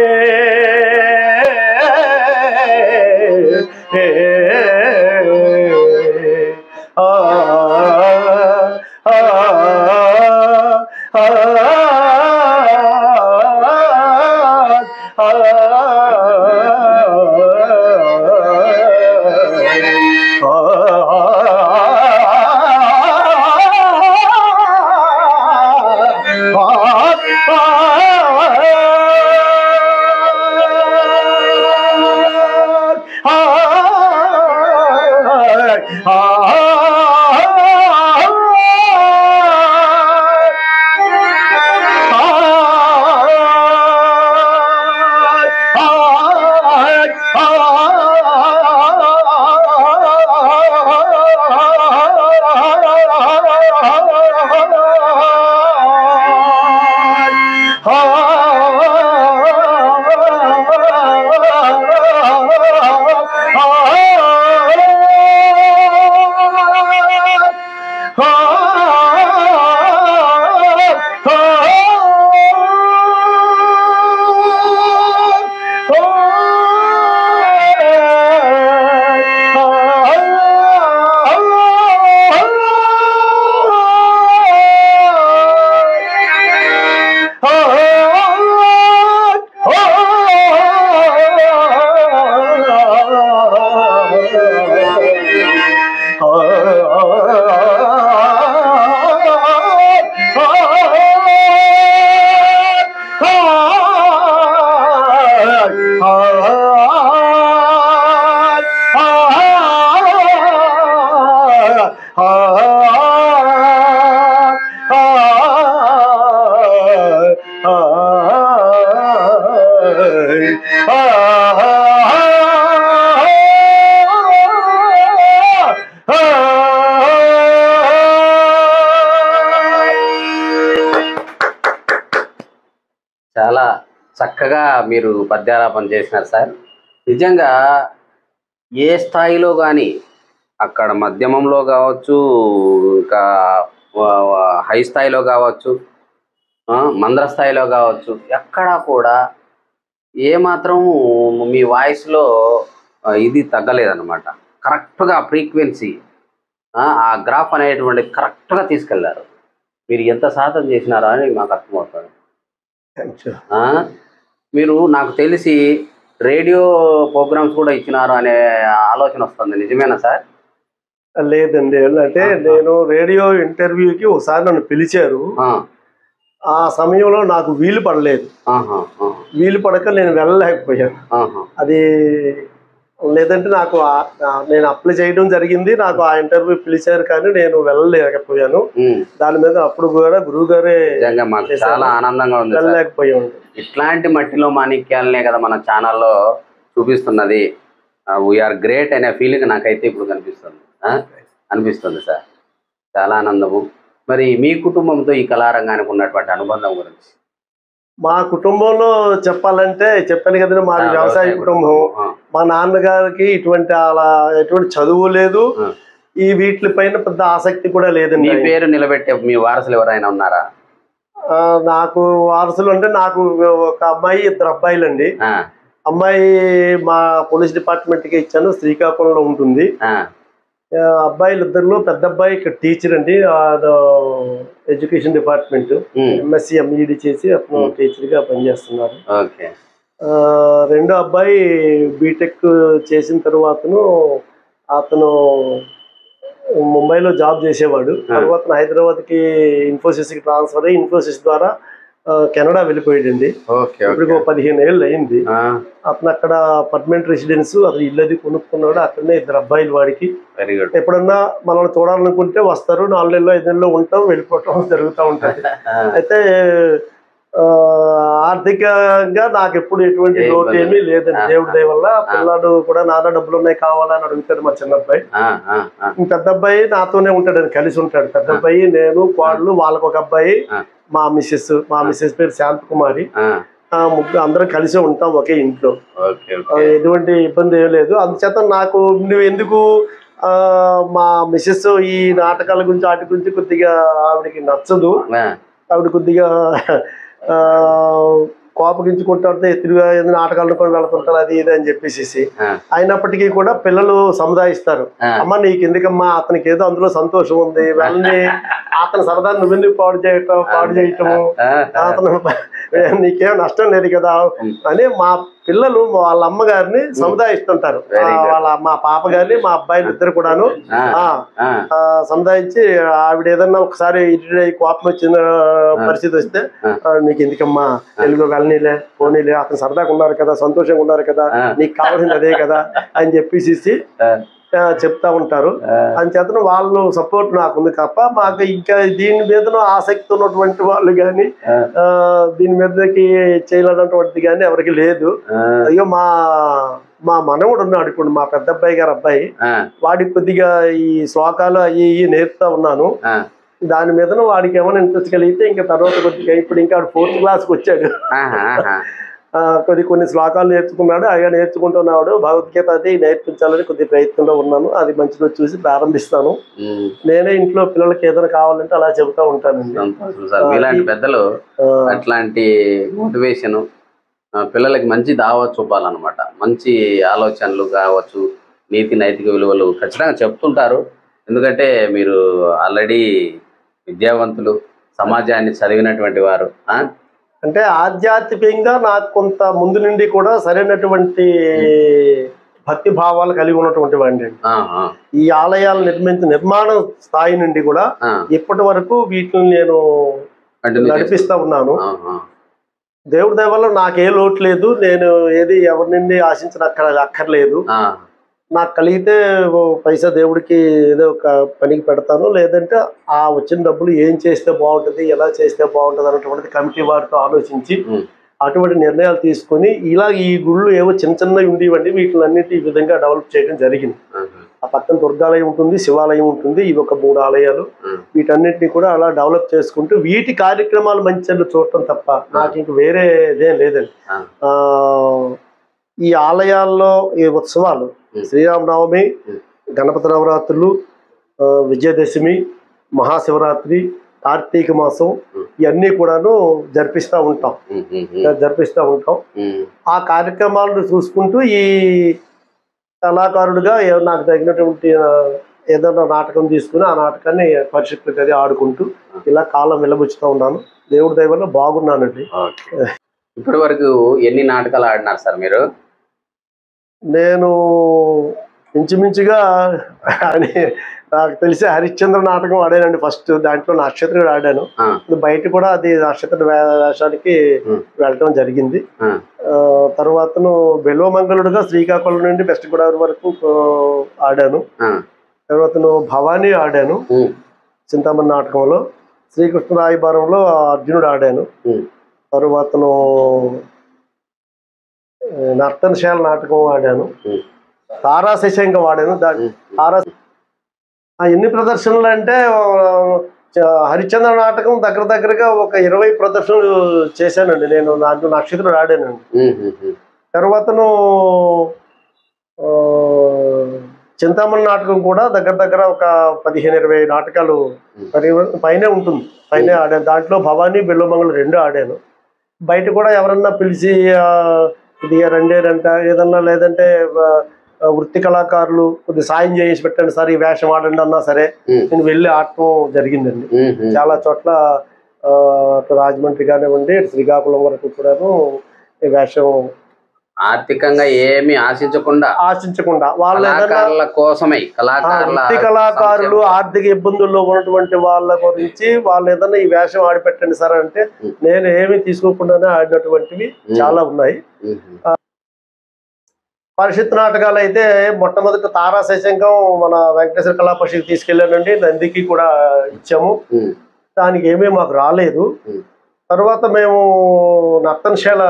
చాలా మీరు పద్యాలాపన చేసినారు సార్. నిజంగా ఏ స్థాయిలో కానీ అక్కడ మధ్యమంలో కావచ్చు ఇంకా హై స్థాయిలో కావచ్చు ఆ, మంద్ర స్థాయిలో కావచ్చు ఎక్కడా కూడా ఏమాత్రం మీ వాయిస్లో ఇది తగ్గలేదన్నమాట. కరెక్ట్గా ఫ్రీక్వెన్సీ ఆ గ్రాఫ్ అనేటువంటి కరెక్ట్గా తీసుకెళ్ళారు. మీరు ఎంత శాతం చేసినారా అని మాకు అర్థమవుతుంది. ఆ? మీరు నాకు తెలిసి రేడియో ప్రోగ్రామ్స్ కూడా ఇచ్చినారు అనే ఆలోచన వస్తుంది. నిజమేనా సార్? లేదండి. అంటే నేను రేడియో ఇంటర్వ్యూకి ఒకసారి నన్ను పిలిచారు. ఆ, సమయంలో నాకు వీలు పడలేదు. వీలు పడక నేను వెళ్ళలేకపోయాను. అది లేదంటే నాకు నేను అప్లై చేయడం జరిగింది. నాకు ఆ ఇంటర్వ్యూ పిలిచారు కానీ నేను వెళ్ళలేకపోయాను. దాని మీద అప్పుడు కూడా గురువు గారే చాలా ఆనందంగా ఉంది వెళ్ళలేకపోయాను ఇట్లాంటి మట్టిలో మాణిక్యాలనే కదా మన ఛానల్లో చూపిస్తున్నది. వీఆర్ గ్రేట్ అనే ఫీలింగ్ నాకైతే ఇప్పుడు కనిపిస్తుంది? అనిపిస్తుంది సార్. చాలా ఆనందము. మరి మీ కుటుంబంతో ఈ కళారంగానికి ఉన్నటువంటి అనుబంధం గురించి? మా కుటుంబంలో చెప్పాలంటే చెప్పాను కదండి మాది ఆ, వ్యవసాయ కుటుంబం. మా నాన్నగారికి ఇటువంటి అలా ఎటువంటి చదువు లేదు. ఈ వీటిపైన పెద్ద ఆసక్తి కూడా మీ లేదండి పేరు నిలబెట్టే మీ వారసులు ఎవరైనా ఉన్నారా? నాకు వారసులు అంటే నాకు ఒక అమ్మాయి ఇద్దరు అబ్బాయిలండి. ఆ, అమ్మాయి మా పోలీస్ డిపార్ట్మెంట్కి ఇచ్చాను శ్రీకాకుళంలో ఉంటుంది. అబ్బాయిలు ఇద్దరులో పెద్ద అబ్బాయి ఇక్కడ టీచర్ అండి. ఎడ్యుకేషన్ డిపార్ట్మెంట్ ఎంఎస్సి ఎంఈడి చేసి అతను Hmm. టీచర్గా పనిచేస్తున్నారు. రెండో అబ్బాయి బీటెక్ చేసిన తర్వాతను అతను ముంబైలో జాబ్ చేసేవాడు. తర్వాత హైదరాబాద్కి ఇన్ఫోసిస్కి ట్రాన్స్ఫర్ అయ్యి ఇన్ఫోసిస్ ద్వారా కెనడా ఓకే ఒక పదిహేను ఏళ్ళు అయింది అతను అక్కడ పర్మనెంట్ రెసిడెన్స్ అతను ఇల్లు అది కొనుక్కున్నాడు. అక్కడనే ఇద్దరు అబ్బాయిలు వాడికి. ఎప్పుడన్నా మనల్ని చూడాలనుకుంటే వస్తారు. నాలుగు నెలలు ఐదు నెలలు ఉంటాం వెళ్ళిపోవటం జరుగుతూ ఉంటుంది. అయితే ఆర్థికంగా నాకు ఎప్పుడు ఎటువంటి లోటు ఏమీ లేదండి. దేవుడి దయ వల్ల పిల్లాడు కూడా నాన్న డబ్బులు ఉన్నాయి కావాలని అడుగుతాడు మా చిన్న అబ్బాయి పెద్ద అబ్బాయి నాతోనే ఉంటాడు కలిసి ఉంటాడు. పెద్ద అబ్బాయి నేను కోడలు వాళ్ళకు ఒక అబ్బాయి. మా మిస్సెస్ మా మిస్సెస్ పేరు శాంత కుమారి ఆ ముగ్గురు అందరం కలిసి ఉంటాం ఒకే ఇంట్లో. ఎటువంటి ఇబ్బంది ఏం లేదు. అందుచేత నాకు నువ్వు ఎందుకు మా మిస్సెస్ ఈ నాటకాల గురించి వాటి గురించి కొద్దిగా ఆవిడకి నచ్చదు. ఆవిడ కొద్దిగా కోపగించుకుంటుంటే ఎత్తుగా ఏదో నాటకాలు కూడా వెళ్తుంటారు అది ఇది అని చెప్పేసి అయినప్పటికీ కూడా పిల్లలు సముదాయిస్తారు. అమ్మ నీకు ఎందుకమ్మా అతనికి ఏదో అందులో సంతోషం ఉంది. వెళ్ళని అతని సరదా నువ్వెందుకు పాడు చేయటం పాడు చేయటము? అతను నీకేం నష్టం లేదు కదా? అని మా పిల్లలు వాళ్ళ అమ్మగారిని సముదాయిస్తుంటారు వాళ్ళ మా పాప గారిని మా అబ్బాయిలు ఇద్దరు కూడాను. సముదాయించి ఆవిడ ఏదన్నా ఒకసారి ఇటు కోపం వచ్చిన పరిస్థితి వస్తే నీకు ఎందుకమ్మా? తెలుగు వెళ్ళనీలే పోనీలే అతను సరదాగా ఉన్నారు కదా సంతోషంగా ఉన్నారు కదా. నీకు కావాల్సింది అదే కదా అని చెప్పేసి చెప్తా ఉంటారు. అంచేతను వాళ్ళు సపోర్ట్ నాకు ఉంది తప్ప మాకు ఇంకా దీని మీద ఆసక్తి ఉన్నటువంటి వాళ్ళు కానీ దీని మీదకి చేయాలన్నటువంటిది కానీ ఎవరికి లేదు. అయ్యో మా మా మనవడు ఉన్నాడు ఇప్పుడు మా పెద్ద అబ్బాయి గారు అబ్బాయి. వాడికి కొద్దిగా ఈ శ్లోకాలు అవి నేర్పుతా ఉన్నాను. దాని మీద వాడికి ఏమైనా ఇంట్రెస్ట్ కలిగితే ఇంకా తర్వాత కొద్దిగా ఇప్పుడు ఇంకా ఫోర్త్ క్లాస్కి వచ్చాడు. కొద్ది కొన్ని శ్లోకాలు నేర్చుకున్నాడు అయ్యా నేర్చుకుంటున్నాడు. భగవద్గీత అది నేర్పించాలని కొద్ది ప్రయత్నంలో ఉన్నాను. అది మంచిగా చూసి ప్రారంభిస్తాను. నేనే ఇంట్లో పిల్లలకి ఏదైనా కావాలంటే అలా చెబుతా సార్. మీలాంటి పెద్దలు అట్లాంటి మోటివేషన్ పిల్లలకి మంచి దావా చూపాలన్నమాట. మంచి ఆలోచనలు కావచ్చు నీతి నైతిక విలువలు ఖచ్చితంగా చెప్తుంటారు. ఎందుకంటే మీరు ఆల్రెడీ విద్యావంతులు సమాజాన్ని చదివినటువంటి వారు ఆ? అంటే ఆధ్యాత్మికంగా నాకు కొంత ముందు నుండి కూడా సరైనటువంటి భక్తి భావాలు కలిగి ఉన్నటువంటి వాడిని ఈ ఆలయాలు నిర్మించిన నిర్మాణ స్థాయి నుండి కూడా. ఇప్పటి వరకు వీటిని నేను నడిపిస్తా ఉన్నాను. దేవుడి దయ వల్ల నాకే లోటు లేదు. నేను ఏది ఎవరి నుండి ఆశించిన అక్కడ అక్కర్లేదు. నాకు కలిగితే పైసా దేవుడికి ఏదో ఒక పనికి పెడతాను. లేదంటే ఆ వచ్చిన డబ్బులు ఏం చేస్తే బాగుంటుంది ఎలా చేస్తే బాగుంటుంది అన్నటువంటిది కమిటీ వారితో ఆలోచించి అటువంటి నిర్ణయాలు తీసుకొని ఇలా ఈ గుళ్ళు ఏవో చిన్న చిన్నవి ఉండేవండి. వీటిని అన్నిటి ఈ విధంగా డెవలప్ చేయడం జరిగింది. ఆ, పక్కన దుర్గాలయం ఉంటుంది శివాలయం ఉంటుంది ఇవి ఒక మూడు ఆలయాలు. వీటన్నిటిని కూడా అలా డెవలప్ చేసుకుంటూ వీటి కార్యక్రమాలు మంచి చూడటం తప్ప నాకు ఇంక వేరే ఇదేం లేదండి ఈ ఆలయాల్లో ఈ ఉత్సవాలు ఉమ్. శ్రీరామనవమి ఉమ్. గణపతి నవరాత్రులు విజయదశమి మహాశివరాత్రి కార్తీక మాసం ఉమ్. ఇవన్నీ కూడాను జరిపిస్తూ ఉంటాం జరిపిస్తూ ఉంటాం. ఆ కార్యక్రమాలను చూసుకుంటూ ఈ కళాకారుడిగా నాకు తగినటువంటి ఆ, ఏదైనా నాటకం తీసుకుని ఆ నాటకాన్ని అది ఆడుకుంటూ ఇలా కాలం వెళ్ళబుచ్చుతూ ఉన్నాను దేవుడి దయ వల్ల బాగున్నానండి ఇప్పటి వరకు ఎన్ని నాటకాలు ఆడినారు సార్ మీరు నేను ఇంచుమించుగా అని నాకు తెలిసి హరిశ్చంద్ర నాటకం ఆడానండి ఫస్ట్ దాంట్లో నక్షత్రుడు ఆడాను. బయట కూడా అది నక్షత్ర వేషానికి ఉమ్. వెళ్ళటం జరిగింది. తర్వాతను బెల్వమంగళుడుగా శ్రీకాకుళం నుండి వెస్ట్ గోదావరి వరకు ఆడాను. తర్వాతను భవానీ ఆడాను. చింతామణి నాటకంలో. శ్రీకృష్ణ రాయబారంలో అర్జునుడు ఆడాను. తరువాతను నర్తనశాల నాటకం ఆడాను ఉమ్, తారా శశంగా వాడాను. దాని తారా ఆ ఎన్ని ప్రదర్శనలు అంటే హరిశ్చంద్ర నాటకం దగ్గర దగ్గరగా ఒక ఇరవై ప్రదర్శనలు చేశానండి. నేను దాంట్లో నక్షత్రుడు ఆడానండి. తర్వాతను చింతామణి నాటకం కూడా దగ్గర దగ్గర ఒక పదిహేను ఇరవై నాటకాలు పైనే ఉంటుంది. పైనే ఆడాను. దాంట్లో భవానీ బెల్లమంగళం రెండు ఆడాను. బయట కూడా ఎవరన్నా పిలిచి ఆ, ఇది రెండేనంట ఏదన్నా లేదంటే వృత్తి కళాకారులు కొద్ది సాయం చేసి పెట్టండి సార్ ఈ వేషం ఆడండి అన్నా సరే. నేను వెళ్ళి ఆడటం జరిగిందండి. చాలా చోట్ల రాజమండ్రి కానివ్వండి శ్రీకాకుళం వరకు కూడాను ఈ వేషం ఆర్థికంగా ఏమీ ఆశించకుండా ఆశించకుండా వాళ్ళు కళాకారుల కోసమే కళాకారుల కళాకారులు. ఆర్థిక ఇబ్బందుల్లో ఉన్నటువంటి వాళ్ళ గురించి వాళ్ళు ఏదైనా ఈ వేషం ఆడిపెట్టండి సార్ అంటే. నేను ఏమీ తీసుకోకుండానే ఆడినటువంటివి. చాలా ఉన్నాయి. పరిషత్ నాటకాలు అయితే మొట్టమొదట తారా శశంకం మన వెంకటేశ్వర కళాపరిషత్కి తీసుకెళ్ళానండి నందికి కూడా ఇచ్చాము. దానికి ఏమీ మాకు రాలేదు. తర్వాత మేము నర్తనశాల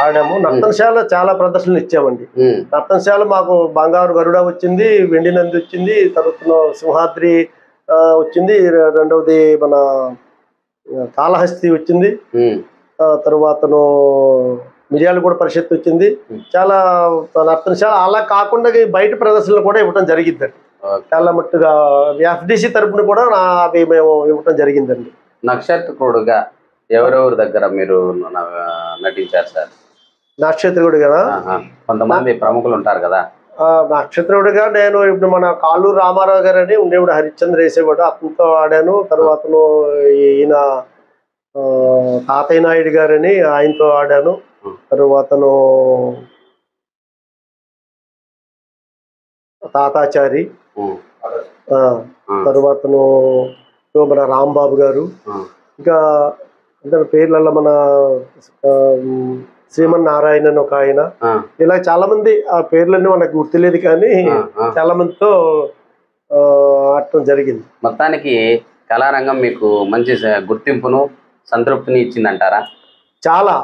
ఆడాము. నర్తనశాల చాలా ప్రదర్శనలు ఇచ్చామండి. నర్తనశాల మాకు బంగారు గరుడ వచ్చింది వెండి నంది వచ్చింది తర్వాత సింహాద్రి వచ్చింది రెండవది మన కాళహస్తి వచ్చింది. తర్వాతను మిర్యాలగూడ పరిషత్ వచ్చింది. చాలా నర్తనశాల అలా కాకుండా బయట ప్రదర్శనలు కూడా ఇవ్వడం జరిగిందండి. చాలా మట్టుగా ఎఫ్డిసి తరపున కూడా నా అవి మేము ఇవ్వడం జరిగిందండి. నక్షత్రకుడుగా ఎవరెవరి దగ్గర మీరు నటించారు సార్? నక్షత్రుడు కదా ఆహా. కొంతమంది ప్రముఖులు ఉంటారు కదా నక్షత్రుడిగా నేను ఇప్పుడు మన కాళ్ళూరు రామారావు గారు అని ఉండేవాడు హరిశ్చంద్ర వేసేవాడు అతనితో ఆడాను తర్వాతను ఈయన తాతయ్య నాయుడు గారని ఆయనతో ఆడాను. తర్వాతను తాతాచారి. తర్వాతను మన రాంబాబు గారు. ఇంకా అందరి పేర్లలో మన ఆ, శ్రీమన్ నారాయణ అని ఒక ఆయన. ఇలా చాలా మంది ఆ పేర్లన్నీ మనకు గుర్తులేదు కానీ. చాలా మందితో ఆడటం జరిగింది మొత్తానికి కళారంగం మీకు మంచి గుర్తింపును సంతృప్తిని ఇచ్చిందంటారా చాలా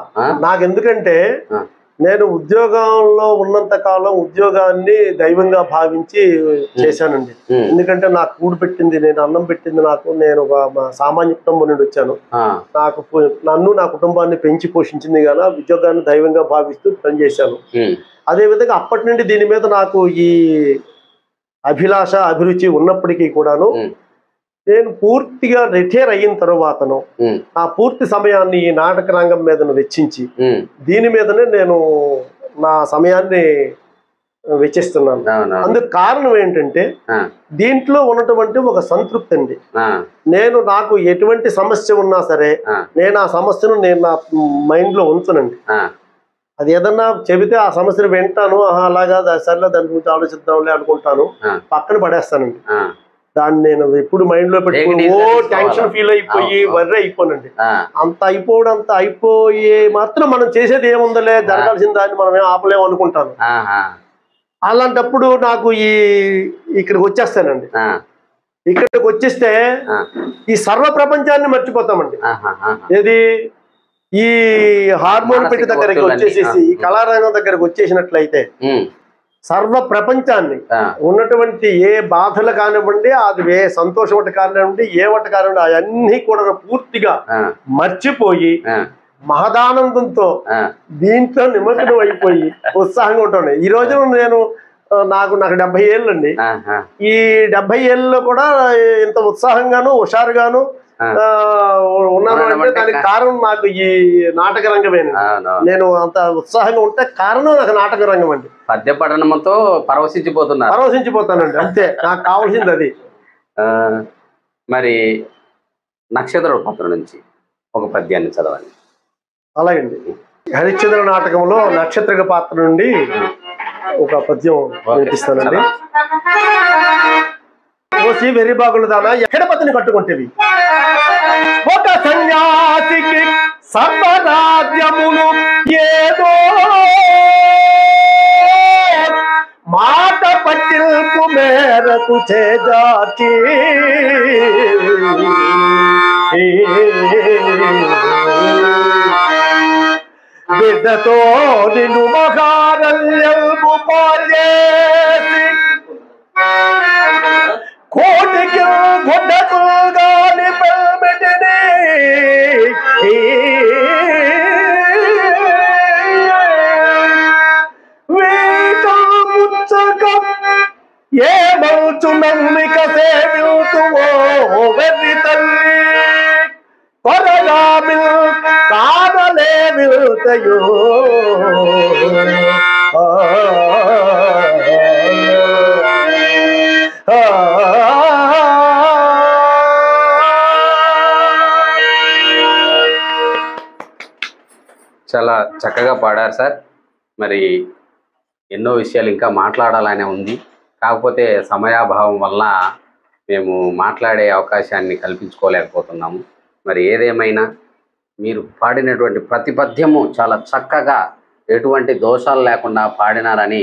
ఆ? నేను ఉద్యోగంలో ఉన్నంత కాలం ఉద్యోగాన్ని దైవంగా భావించి చేశానండి. ఎందుకంటే నాకు కూడు పెట్టింది నేను అన్నం పెట్టింది నాకు నేను ఒక మా సామాన్య కుటుంబం నుండి వచ్చాను. నాకు నన్ను నా కుటుంబాన్ని పెంచి పోషించింది కదా ఉద్యోగాన్ని దైవంగా భావిస్తూ పనిచేశాను. అదేవిధంగా అప్పటి నుండి దీని మీద నాకు ఈ అభిలాష అభిరుచి ఉన్నప్పటికీ కూడాను. నేను పూర్తిగా రిటైర్ అయిన తరువాతను. నా పూర్తి సమయాన్ని ఈ నాటక రంగం మీద వెచ్చించి. దీని మీదనే నేను నా సమయాన్ని వెచ్చిస్తున్నాను. అందుకు కారణం ఏంటంటే ఆ. దీంట్లో ఉన్నటువంటి ఒక సంతృప్తి అండి ఆ. నేను నాకు ఎటువంటి సమస్య ఉన్నా సరే ఆ. నేను ఆ సమస్యను నేను నా మైండ్లో ఉంచునండి ఆ. అది ఏదన్నా చెబితే ఆ సమస్యను వింటాను అలాగా సర్లే దాని గురించి ఆలోచిద్దాంలే అనుకుంటాను ఆ. పక్కన పడేస్తానండి ఆ. దాన్ని నేను ఎప్పుడు మైండ్లో పెట్టుకుని ఓ టెన్షన్? ఫీల్ అయిపోయి. వర్రీ అయిపోనండి. అంత అయిపోవడం అంత అయిపోయే మాత్రం మనం చేసేది ఏముందలే జరగాల్సిన దాన్ని మనం ఏం ఆపలేము అనుకుంటాను. అలాంటప్పుడు నాకు ఈ ఇక్కడికి వచ్చేస్తానండి. ఇక్కడికి వచ్చేస్తే. ఈ సర్వ ప్రపంచాన్ని మర్చిపోతామండి. ఏది ఈ హార్మోన్ పెట్టి దగ్గరికి వచ్చేసేసి ఈ. కళారంగం దగ్గరికి వచ్చేసినట్లయితే. సర్వ ప్రపంచాన్ని. ఉన్నటువంటి ఏ బాధలు కానివ్వండి అది ఏ సంతోషం ఒకటి కానివ్వండి ఏ ఒకటి కానివ్వండి అవన్నీ కూడా పూర్తిగా. మర్చిపోయి. మహదానందంతో. దీంట్లో నిమగ్నం అయిపోయి ఉత్సాహంగా ఉంటాను ఈ రోజు నేను నాకు నాకు డెబ్బై ఏళ్ళు అండి. ఈ డెబ్బై ఏళ్ళలో కూడా ఇంత ఉత్సాహంగాను హుషారుగాను ఉన్నాను అంటే దానికి కారణం నాకు ఈ నాటక రంగమేనండి. నేను అంత ఉత్సాహంగా ఉంటే కారణం నాకు నాటక రంగం అండి. పద్య పఠనంతో పరవశించిపోతున్నారు. పరవశించిపోతానండి అంతే. నాకు కావాల్సింది అది. ఆ, మరి నక్షత్ర పాత్ర నుంచి ఒక పద్యాన్ని చదవండి. అలాగండి. హరిశ్చంద్ర నాటకంలో నక్షత్రిక పాత్ర నుండి ఒక పద్యం. వినిపిస్తానండి కోసి ఓసి వెర్రి బాగులు దానా ఎక్కడ పత్తిని కట్టుకుంటేవి ఒక సన్యాసికి సర్వరాజ్యములు ఏదో మాట పట్టిల్పు మేరకు చేజాచి బిడ్డతో నిన్ను మహారల్యము పాలేసి కోటికి గుడ్డకు గాని పెల్మిటిని ముచ్చక ఏమవుచు నమ్మిక సేవితువో వెర్రి తల్లి కొరగా మిల్ కానలే మిల్తయో చాలా చక్కగా పాడారు సార్. మరి ఎన్నో విషయాలు ఇంకా మాట్లాడాలనే ఉంది. కాకపోతే సమయాభావం వల్ల మేము మాట్లాడే అవకాశాన్ని కల్పించుకోలేకపోతున్నాము. మరి ఏదేమైనా మీరు పాడినటువంటి ప్రతి పద్యము చాలా చక్కగా ఎటువంటి దోషాలు లేకుండా పాడినారని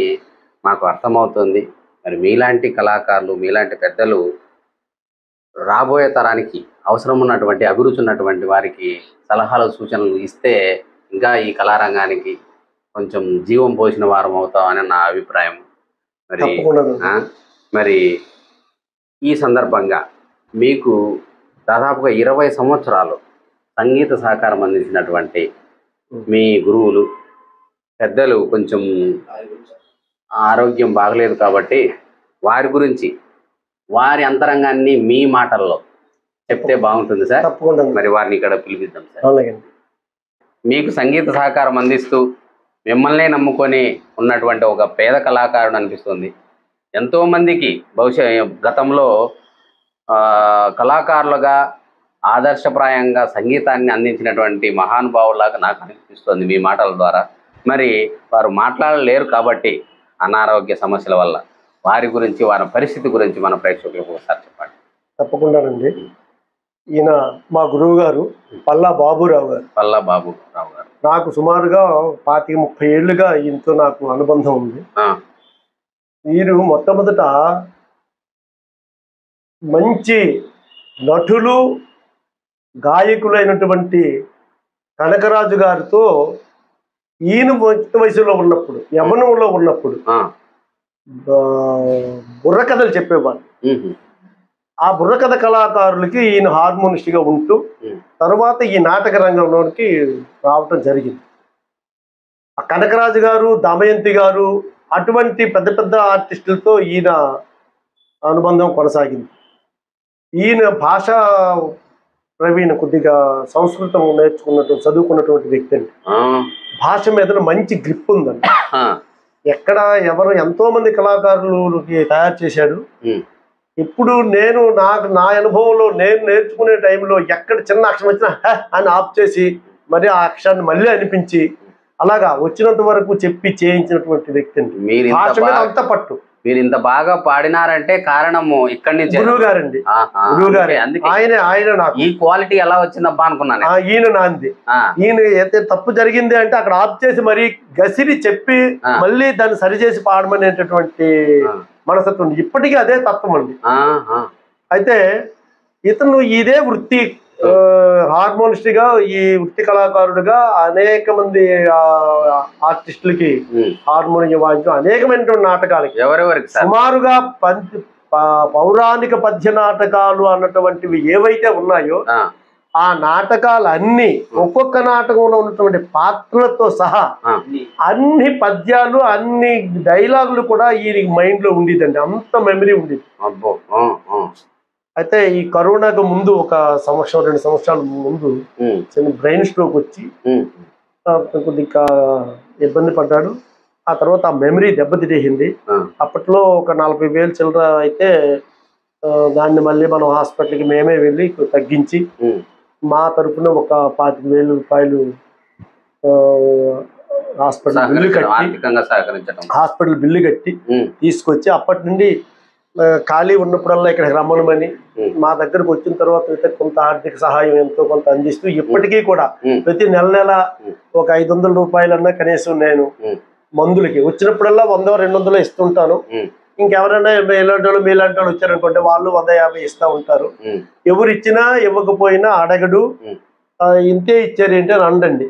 మాకు అర్థమవుతుంది. మరి మీలాంటి కళాకారులు మీలాంటి పెద్దలు రాబోయే తరానికి అవసరం ఉన్నటువంటి అభిరుచి ఉన్నటువంటి వారికి సలహాలు సూచనలు ఇస్తే ఇంకా ఈ కళారంగానికి కొంచెం జీవం పోసిన వారం అవుతామని నా అభిప్రాయం. మరి మరి ఈ సందర్భంగా మీకు దాదాపుగా ఇరవై సంవత్సరాలు సంగీత సహకారం అందించినటువంటి మీ గురువులు పెద్దలు కొంచెం ఆరోగ్యం బాగలేదు కాబట్టి వారి గురించి వారి అంతరంగాన్ని మీ మాటల్లో చెప్తే బాగుంటుంది సార్. తప్పకుండా మరి వారిని ఇక్కడ పిలిపిద్దాం సార్. మీకు సంగీత సహకారం అందిస్తూ మిమ్మల్నే నమ్ముకొని ఉన్నటువంటి ఒక పేద కళాకారుడు అనిపిస్తుంది. ఎంతోమందికి బహుశా గతంలో కళాకారులుగా ఆదర్శప్రాయంగా సంగీతాన్ని అందించినటువంటి మహానుభావులాగా నాకు అనిపిస్తుంది మీ మాటల ద్వారా. మరి వారు మాట్లాడలేరు కాబట్టి అనారోగ్య సమస్యల వల్ల. వారి గురించి వారి పరిస్థితి గురించి మన ప్రేక్షకులకు ఒకసారి చెప్పండి. తప్పకుండానండి. ఈయన మా గురువు గారు పల్లా బాబురావు గారు. పల్లా బాబు రావు గారు. నాకు సుమారుగా పాతిక ముప్పై ఏళ్ళుగా ఈయనతో నాకు అనుబంధం ఉంది. వీరు మొట్టమొదట మంచి నటులు గాయకులైనటువంటి కనకరాజు గారితో ఈయన వయసులో ఉన్నప్పుడు యమనంలో ఉన్నప్పుడు బుర్రకథలు చెప్పేవారు ఉహు, ఆ బుర్రకథ కళాకారులకి ఈయన హార్మోనిస్ట్గా ఉంటూ తర్వాత ఈ నాటక రంగంలోనికి రావటం జరిగింది. ఆ కనకరాజు గారు దమయంతి గారు అటువంటి పెద్ద పెద్ద ఆర్టిస్టులతో ఈయన అనుబంధం కొనసాగింది. ఈయన భాష ప్రవీణ కొద్దిగా సంస్కృతం నేర్చుకున్నటువంటి చదువుకున్నటువంటి వ్యక్తి అండి. భాష మీద మంచి గ్రిప్ ఉందండి. ఎక్కడ ఎవరు ఎంతో మంది కళాకారులకి తయారు చేశాడు. ఇప్పుడు నేను నాకు నా అనుభవంలో నేను నేర్చుకునే టైంలో ఎక్కడ చిన్న అక్షరం వచ్చినా "హ" అని ఆఫ్ చేసి మరి ఆ అక్షరాన్ని మళ్ళీ అనిపించి అలాగా వచ్చినంత వరకు చెప్పి చేయించినటువంటి వ్యక్తి అండి. మీరు భాష మీద అంత పట్టు. మీరు ఇంత బాగా పాడినారంటే కారణము ఇక్కడి నుంచి. గురువు గారండి. గురువు గారు. ఆయన ఆయన నాకు. ఈ క్వాలిటీ ఎలా వచ్చిందబ్బా అనుకున్నాను ఈయన నాంది. ఈయన అయితే తప్పు జరిగింది అంటే అక్కడ ఆఫ్ చేసి మరి గసిరి చెప్పి. మళ్ళీ దాన్ని సరిచేసి పాడమనేటటువంటి ఉంది. ఇప్పటికీ అదే తత్వం అండి. అయితే ఇతను ఇదే వృత్తి ఆ, హార్మోనిస్ట్గా ఈ వృత్తి కళాకారుడిగా అనేక మంది ఆర్టిస్టులకి. హార్మోనియం వాయించడం అనేకమైనటువంటి నాటకాలకి. ఎవరెవరికి సుమారుగా పౌరాణిక పద్య నాటకాలు అన్నటువంటివి ఏవైతే ఉన్నాయో ఆ, ఆ. నాటకాలన్నీ ఒక్కొక్క నాటకంలో ఉన్నటువంటి పాత్రలతో సహా అన్ని పద్యాలు అన్ని డైలాగులు కూడా ఈ మైండ్లో ఉండేదండి. అంత మెమరీ ఉండేది. అయితే ఈ కరోనాకు ముందు ఒక సంవత్సరం రెండు సంవత్సరాల ముందు చిన్న బ్రెయిన్ స్ట్రోక్ వచ్చి కొద్దిగా ఇబ్బంది పడ్డాడు. ఆ తర్వాత ఆ మెమరీ దెబ్బతినేసింది. ఆ, అప్పట్లో ఒక నలభై వేలు చిల్లర అయితే దాన్ని మళ్ళీ మనం హాస్పిటల్కి మేమే వెళ్ళి తగ్గించి మా తరపున ఒక పాతిక వేలు రూపాయలు హాస్పిటల్ బిల్లు కట్టి హాస్పిటల్ బిల్లు కట్టి తీసుకొచ్చి అప్పటి నుండి ఖాళీ ఉన్నప్పుడల్లా ఇక్కడికి రమ్మనమని మా దగ్గరకు వచ్చిన తర్వాత అయితే కొంత ఆర్థిక సహాయం ఎంతో కొంత అందిస్తూ ఇప్పటికీ కూడా ప్రతి నెల నెల ఒక ఐదు వందల రూపాయలన్నా కనీసం నేను మందులకి. వచ్చినప్పుడల్లా వంద రెండు వందలు ఇస్తుంటాను. ఇంకెవరైనా ఇలాంటి వాళ్ళు మీలాంటి వాళ్ళు వచ్చారనుకోండి వాళ్ళు వంద యాభై ఇస్తూ ఉంటారు. ఎవరు ఇచ్చినా ఇవ్వకపోయినా అడగడు. ఇంతే ఇచ్చారు ఏంటి అని అండండి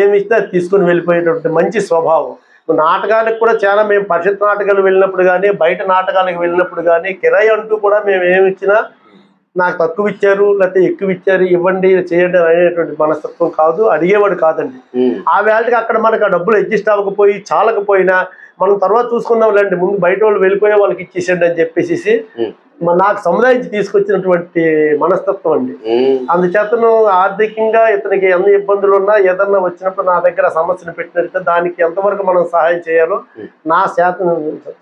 ఏమి ఇస్తే అది తీసుకుని వెళ్ళిపోయేటటువంటి మంచి స్వభావం. నాటకాలకు కూడా చాలా మేము పరిషత్ నాటకాలు వెళ్ళినప్పుడు కానీ బయట నాటకాలకు వెళ్ళినప్పుడు కానీ కిరాయి అంటూ కూడా మేము ఏమి ఇచ్చినా నాకు తక్కువ ఇచ్చారు లేకపోతే ఎక్కువ ఇచ్చారు ఇవ్వండి చేయండి అనేటువంటి మనస్తత్వం కాదు అడిగేవాడు కాదండి. ఆ వేళకి అక్కడ మనకు ఆ డబ్బులు అడ్జస్ట్ అవ్వకపోయి చాలకపోయినా మనం తర్వాత చూసుకుందాంలేండి ముందు బయట వాళ్ళు వెళ్ళిపోయే వాళ్ళకి ఇచ్చేసేయండి అని చెప్పేసి నాకు సముదాయించి తీసుకొచ్చినటువంటి మనస్తత్వం అండి. అందుచేతను ఆర్థికంగా ఇతనికి ఎన్ని ఇబ్బందులు ఉన్నా ఏదన్నా వచ్చినప్పుడు నా దగ్గర సమస్యను పెట్టినట్టు దానికి ఎంతవరకు మనం సహాయం చేయాలో నా చేత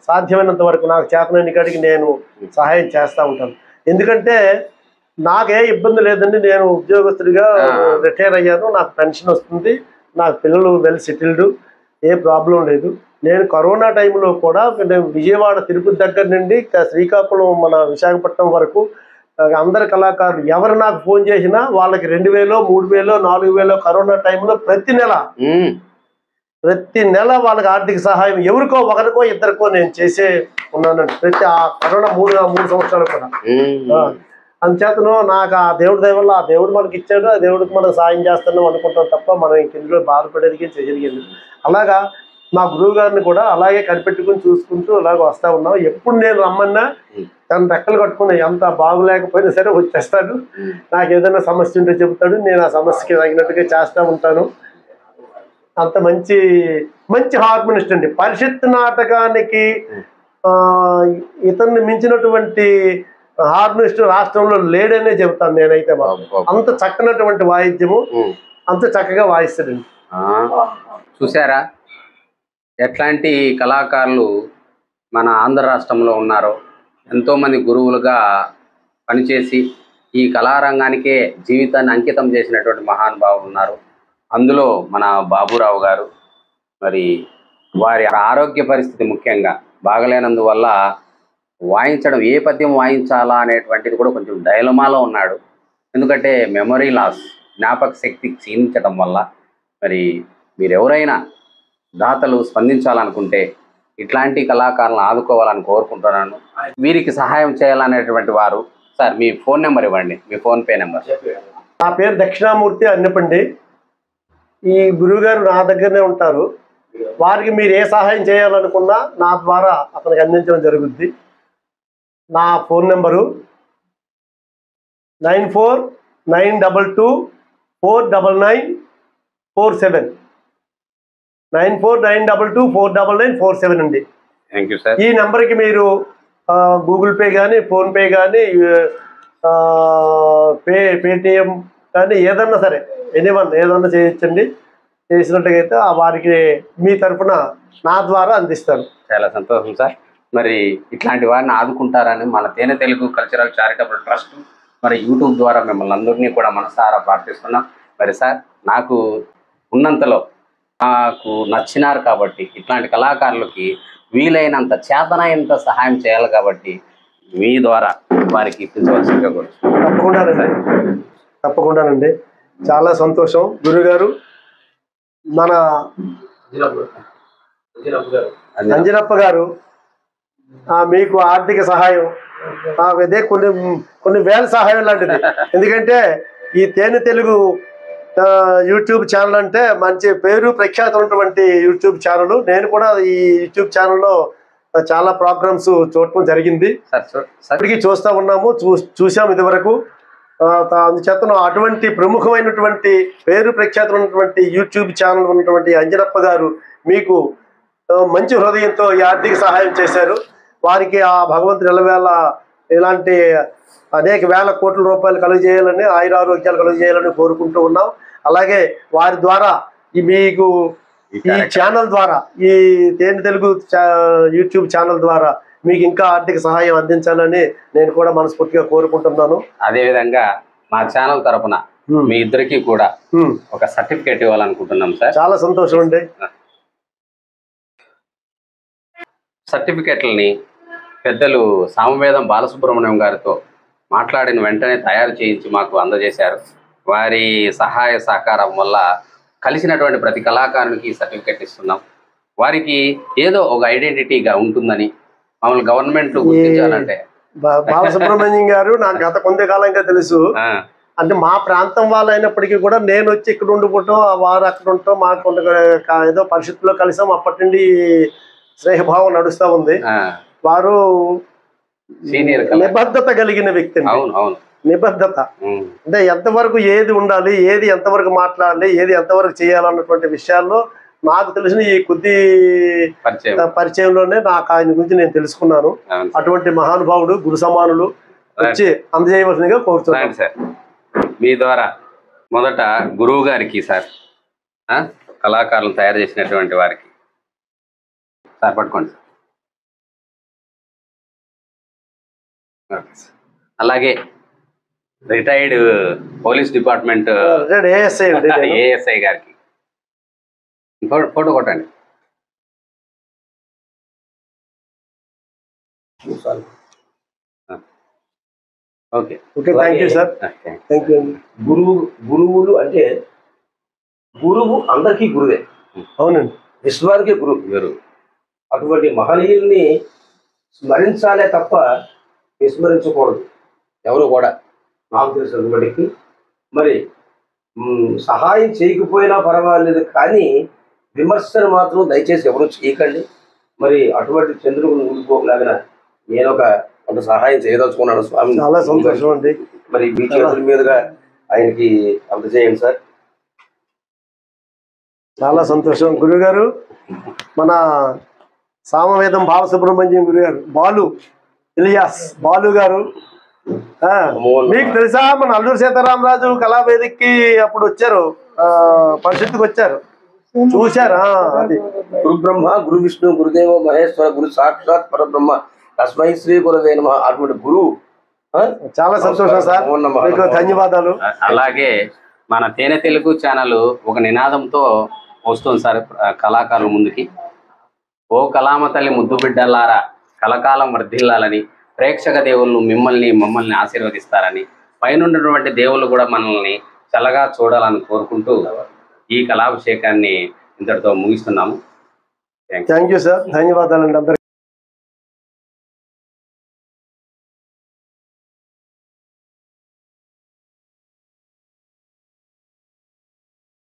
సాధ్యమైనంత వరకు నాకు చేతనైన కాడికి నేను సహాయం చేస్తూ ఉంటాను. ఎందుకంటే నాకే ఇబ్బంది లేదండి. నేను ఉద్యోగస్తుడిగా. రిటైర్ అయ్యాను. నాకు పెన్షన్ వస్తుంది. నాకు పిల్లలు వెల్ సెటిల్డ్. ఏ ప్రాబ్లం లేదు. నేను కరోనా టైంలో కూడా నేను విజయవాడ తిరుపతి దగ్గర నుండి శ్రీకాకుళం మన విశాఖపట్నం వరకు అందరు కళాకారులు ఎవరు నాకు ఫోన్ చేసినా వాళ్ళకి రెండు వేలో మూడు వేలో నాలుగు వేలో కరోనా టైంలో ప్రతి నెల. ప్రతి నెల వాళ్ళకి ఆర్థిక సహాయం ఎవరికో ఒకరికో ఇద్దరికో నేను చేసే ఉన్నానండి. ప్రతి ఆ కరోనా మూడు మూడు సంవత్సరాలు కూడా. అందుచేతను నాకు ఆ దేవుడి దయ వల్ల ఆ దేవుడు మనకి ఇచ్చాడు ఆ దేవుడికి మనం సాయం చేస్తున్నాం అనుకుంటాం తప్ప మనం ఇంకెందులో బాధపడేది జరిగింది అలాగా మా గురువు గారిని కూడా అలాగే కనిపెట్టుకుని చూసుకుంటూ అలాగ వస్తా ఉన్నాం. ఎప్పుడు నేను రమ్మన్నా తన రెక్కలు కట్టుకుని ఎంత బాగులేకపోయినా సరే వచ్చేస్తాడు. నాకు ఏదైనా సమస్య ఉంటే చెబుతాడు. నేను ఆ సమస్యకి తగినట్టుగా చేస్తూ ఉంటాను. అంత మంచి మంచి హార్మోనిస్ట్ అండి. పరిషత్ నాటకానికి ఇతన్ని మించినటువంటి హార్మోనిస్ట్ రాష్ట్రంలో లేడనే చెబుతాను నేనైతే. అబ్బబ్బ. అంత చక్కనటువంటి వాయిద్యము. అంత చక్కగా వాయిస్తాడండి. చూసారా ఎట్లాంటి కళాకారులు మన ఆంధ్ర రాష్ట్రంలో ఉన్నారో ఎంతోమంది గురువులుగా పనిచేసి ఈ కళారంగానికే జీవితాన్ని అంకితం చేసినటువంటి మహానుభావులు ఉన్నారు. అందులో మన బాబురావు గారు మరి వారి ఆరోగ్య పరిస్థితి ముఖ్యంగా బాగలేనందువల్ల వాయించడం ఏ పద్యం వాయించాలా అనేటువంటిది కూడా కొంచెం డైలమాలో ఉన్నాడు. ఎందుకంటే మెమరీ లాస్ జ్ఞాపక శక్తి క్షీణించడం వల్ల మరి మీరు ఎవరైనా దాతలు స్పందించాలనుకుంటే ఇట్లాంటి కళాకారులను ఆదుకోవాలని కోరుకుంటున్నాను. వీరికి సహాయం చేయాలనేటువంటి వారు సార్ మీ ఫోన్ నెంబర్ ఇవ్వండి మీ ఫోన్పే నెంబర్. నా పేరు దక్షిణామూర్తి అన్నపండి. ఈ గురువుగారు నా దగ్గరనే ఉంటారు. వారికి మీరు ఏ సహాయం చేయాలనుకున్నా నా ద్వారా అతనికి అందించడం జరుగుద్ది. నా phone number nine four nine double two four double nine four seven. Nine four nine double two four double nine four seven అండి థ్యాంక్ యూ సార్ ఈ నెంబర్కి మీరు గూగుల్ పే కానీ ఫోన్పే కానీ పే పేటిఎం కానీ ఏదన్నా సరే ఎనీవన్ ఏదన్నా చేయొచ్చండి. చేసినట్టుగా అయితే ఆ వారికి మీ తరఫున నా ద్వారా అందిస్తాను. చాలా సంతోషం సార్ మరి ఇట్లాంటి వారిని ఆదుకుంటారని మన తేనె తెలుగు కల్చరల్ చారిటబుల్ ట్రస్ట్ మరి యూట్యూబ్ ద్వారా మిమ్మల్ని అందరినీ కూడా మనసారా ప్రార్థిస్తున్నాం. మరి సార్ నాకు ఉన్నంతలో నాకు నచ్చినారు కాబట్టి ఇట్లాంటి కళాకారులకి వీలైనంత చేతనైనంత సహాయం చేయాలి కాబట్టి మీ ద్వారా వారికి ఇప్పించవలసిందిగా కోరుతున్నాను. తప్పకుండానండి తప్పకుండానండి చాలా సంతోషం. గురుగారు మన అంజనప్ప గారు. మీకు ఆర్థిక సహాయం అదే కొన్ని కొన్ని వేల సహాయం లాంటిది. ఎందుకంటే ఈ తేనె తెలుగు యూట్యూబ్ ఛానల్ అంటే మంచి పేరు ప్రఖ్యాతం ఉన్నటువంటి యూట్యూబ్ ఛానల్ నేను కూడా ఈ యూట్యూబ్ ఛానల్లో చాలా ప్రోగ్రామ్స్ చూడటం జరిగింది. ఇప్పటికీ చూస్తూ ఉన్నాము చూ చూసాము ఇదివరకు. అందుచేతను అటువంటి ప్రముఖమైనటువంటి పేరు ప్రఖ్యాతం ఉన్నటువంటి యూట్యూబ్ ఛానల్ ఉన్నటువంటి అంజనప్ప గారు మీకు మంచి హృదయంతో ఈ ఆర్థిక సహాయం చేశారు. వారికి ఆ భగవంతుడు ఎల్లవేళ ఇలాంటి అనేక వేల కోట్ల రూపాయలు కలుగజేయాలని ఆయురారోగ్యాలు కలుగజేయాలని కోరుకుంటూ ఉన్నాం. అలాగే వారి ద్వారా ఈ మీకు ఈ ఛానల్ ద్వారా ఈ తేనె తెలుగు యూట్యూబ్ ఛానల్ ద్వారా మీకు ఇంకా ఆర్థిక సహాయం అందించాలని నేను కూడా మనస్ఫూర్తిగా కోరుకుంటున్నాను. అదే విధంగా మా ఛానల్ తరపున మీ ఇద్దరికి కూడా ఒక సర్టిఫికేట్ ఇవ్వాలనుకుంటున్నాం సార్. చాలా సంతోషం అండి. సర్టిఫికెట్లని పెద్దలు సామవేదం బాలసుబ్రహ్మణ్యం గారితో మాట్లాడిన వెంటనే తయారు చేయించి మాకు అందజేశారు. వారి సహాయ సహకారం వల్ల కలిసినటువంటి ప్రతి కళాకారునికి సర్టిఫికెట్ ఇస్తున్నాం. వారికి ఏదో ఒక ఐడెంటిటీగా ఉంటుందని మమ్మల్ని గవర్నమెంట్ గుర్తించాలంటే. బాలసుబ్రహ్మణ్యం గారు నాకు గత కొంతకాలంగా తెలుసు. అంటే మా ప్రాంతం వాళ్ళు అయినప్పటికీ కూడా నేను వచ్చి ఇక్కడ ఉండిపోవటం వారు అక్కడ ఉండటం మాకు ఏదో పరిస్థితుల్లో కలిసాం. అప్పటి నుండి స్నేహభావం నడుస్తూ ఉంది. వారు నిబద్ధత కలిగిన వ్యక్తి అండి. అవును అవును. నిబద్ధత. అంటే ఎంతవరకు ఏది ఉండాలి ఏది ఎంతవరకు మాట్లాడాలి ఏది ఎంతవరకు చేయాలన్నటువంటి విషయాల్లో నాకు తెలిసిన ఈ కొద్ది పరిచయం. పరిచయంలోనే నాకు ఆయన గురించి నేను తెలుసుకున్నాను. అటువంటి మహానుభావుడు గురు సమానులు వచ్చి అందజేయవలసిందిగా కోరుతున్నాను. సార్. మీ ద్వారా మొదట గురువు గారికి సార్ కళాకారులు తయారు చేసినటువంటి వారికి. సార్ పట్టుకోండి సార్. అలాగే రిటైర్డ్ పోలీస్ డిపార్ట్మెంట్ ఏఎస్ఐ గారికి. ఫోటో కొట్టండి. Okay. Okay thank you sir గురువు గురువులు అంటే గురువు అందరికీ గురువే. అవునండి. విశ్వానికి గురువు. గురువు. అటువంటి మహనీయుల్ని స్మరించాలే తప్ప విస్మరించకూడదు. ఎవరు కూడా. నాకు తెలిసినప్పటికీ మరి మ్, సహాయం చేయకపోయినా పర్వాలేదు కానీ విమర్శను మాత్రం దయచేసి ఎవరు చేయకండి. మరి అటువంటి చంద్రుడు ఊడిపోకలాగిన నేను ఒక కొంత సహాయం చేయదలుచుకున్నాను స్వామి. చాలా సంతోషం అండి. మరి మీ చేతుల మీదుగా ఆయనకి అందజేయండి సార్. చాలా సంతోషం. గురుగారు మన సామవేదం బాలసుబ్రహ్మణ్యం గురుగారు బాలు ఇలియాస్ బాలు గారు. ఆ, మీకు తెలుసా మన అల్లూరు సీతారామరాజు కళావేదికకి అప్పుడు వచ్చారు. ఆ, పరిషత్తుకి వచ్చారు. చూశారా అది. గురు బ్రహ్మ గురు విష్ణు గురుదేవ మహేశ్వర గురు సాక్షాత్ పరబ్రహ్మ. తస్మై శ్రీ గురవే నమ. అటువంటి గురువు ఆ? చాలా సంతోషం సార్. మీకు ధన్యవాదాలు. అలాగే మన తేనె తెలుగు ఛానల్ ఒక నినాదంతో వస్తుంది సార్ కళాకారుల ముందుకి. ఓ కళామ తల్లి ముద్దు బిడ్డలారా కలకాలం వర్ధిల్లాలని ప్రేక్షక దేవుళ్ళు మిమ్మల్ని మమ్మల్ని ఆశీర్వదిస్తారని పైనున్నటువంటి దేవుళ్ళు కూడా మనల్ని చల్లగా చూడాలని కోరుకుంటూ ఈ కళాభిషేకాన్ని ఇంతటితో ముగిస్తున్నాము. థ్యాంక్ యూ సార్ ధన్యవాదాలండి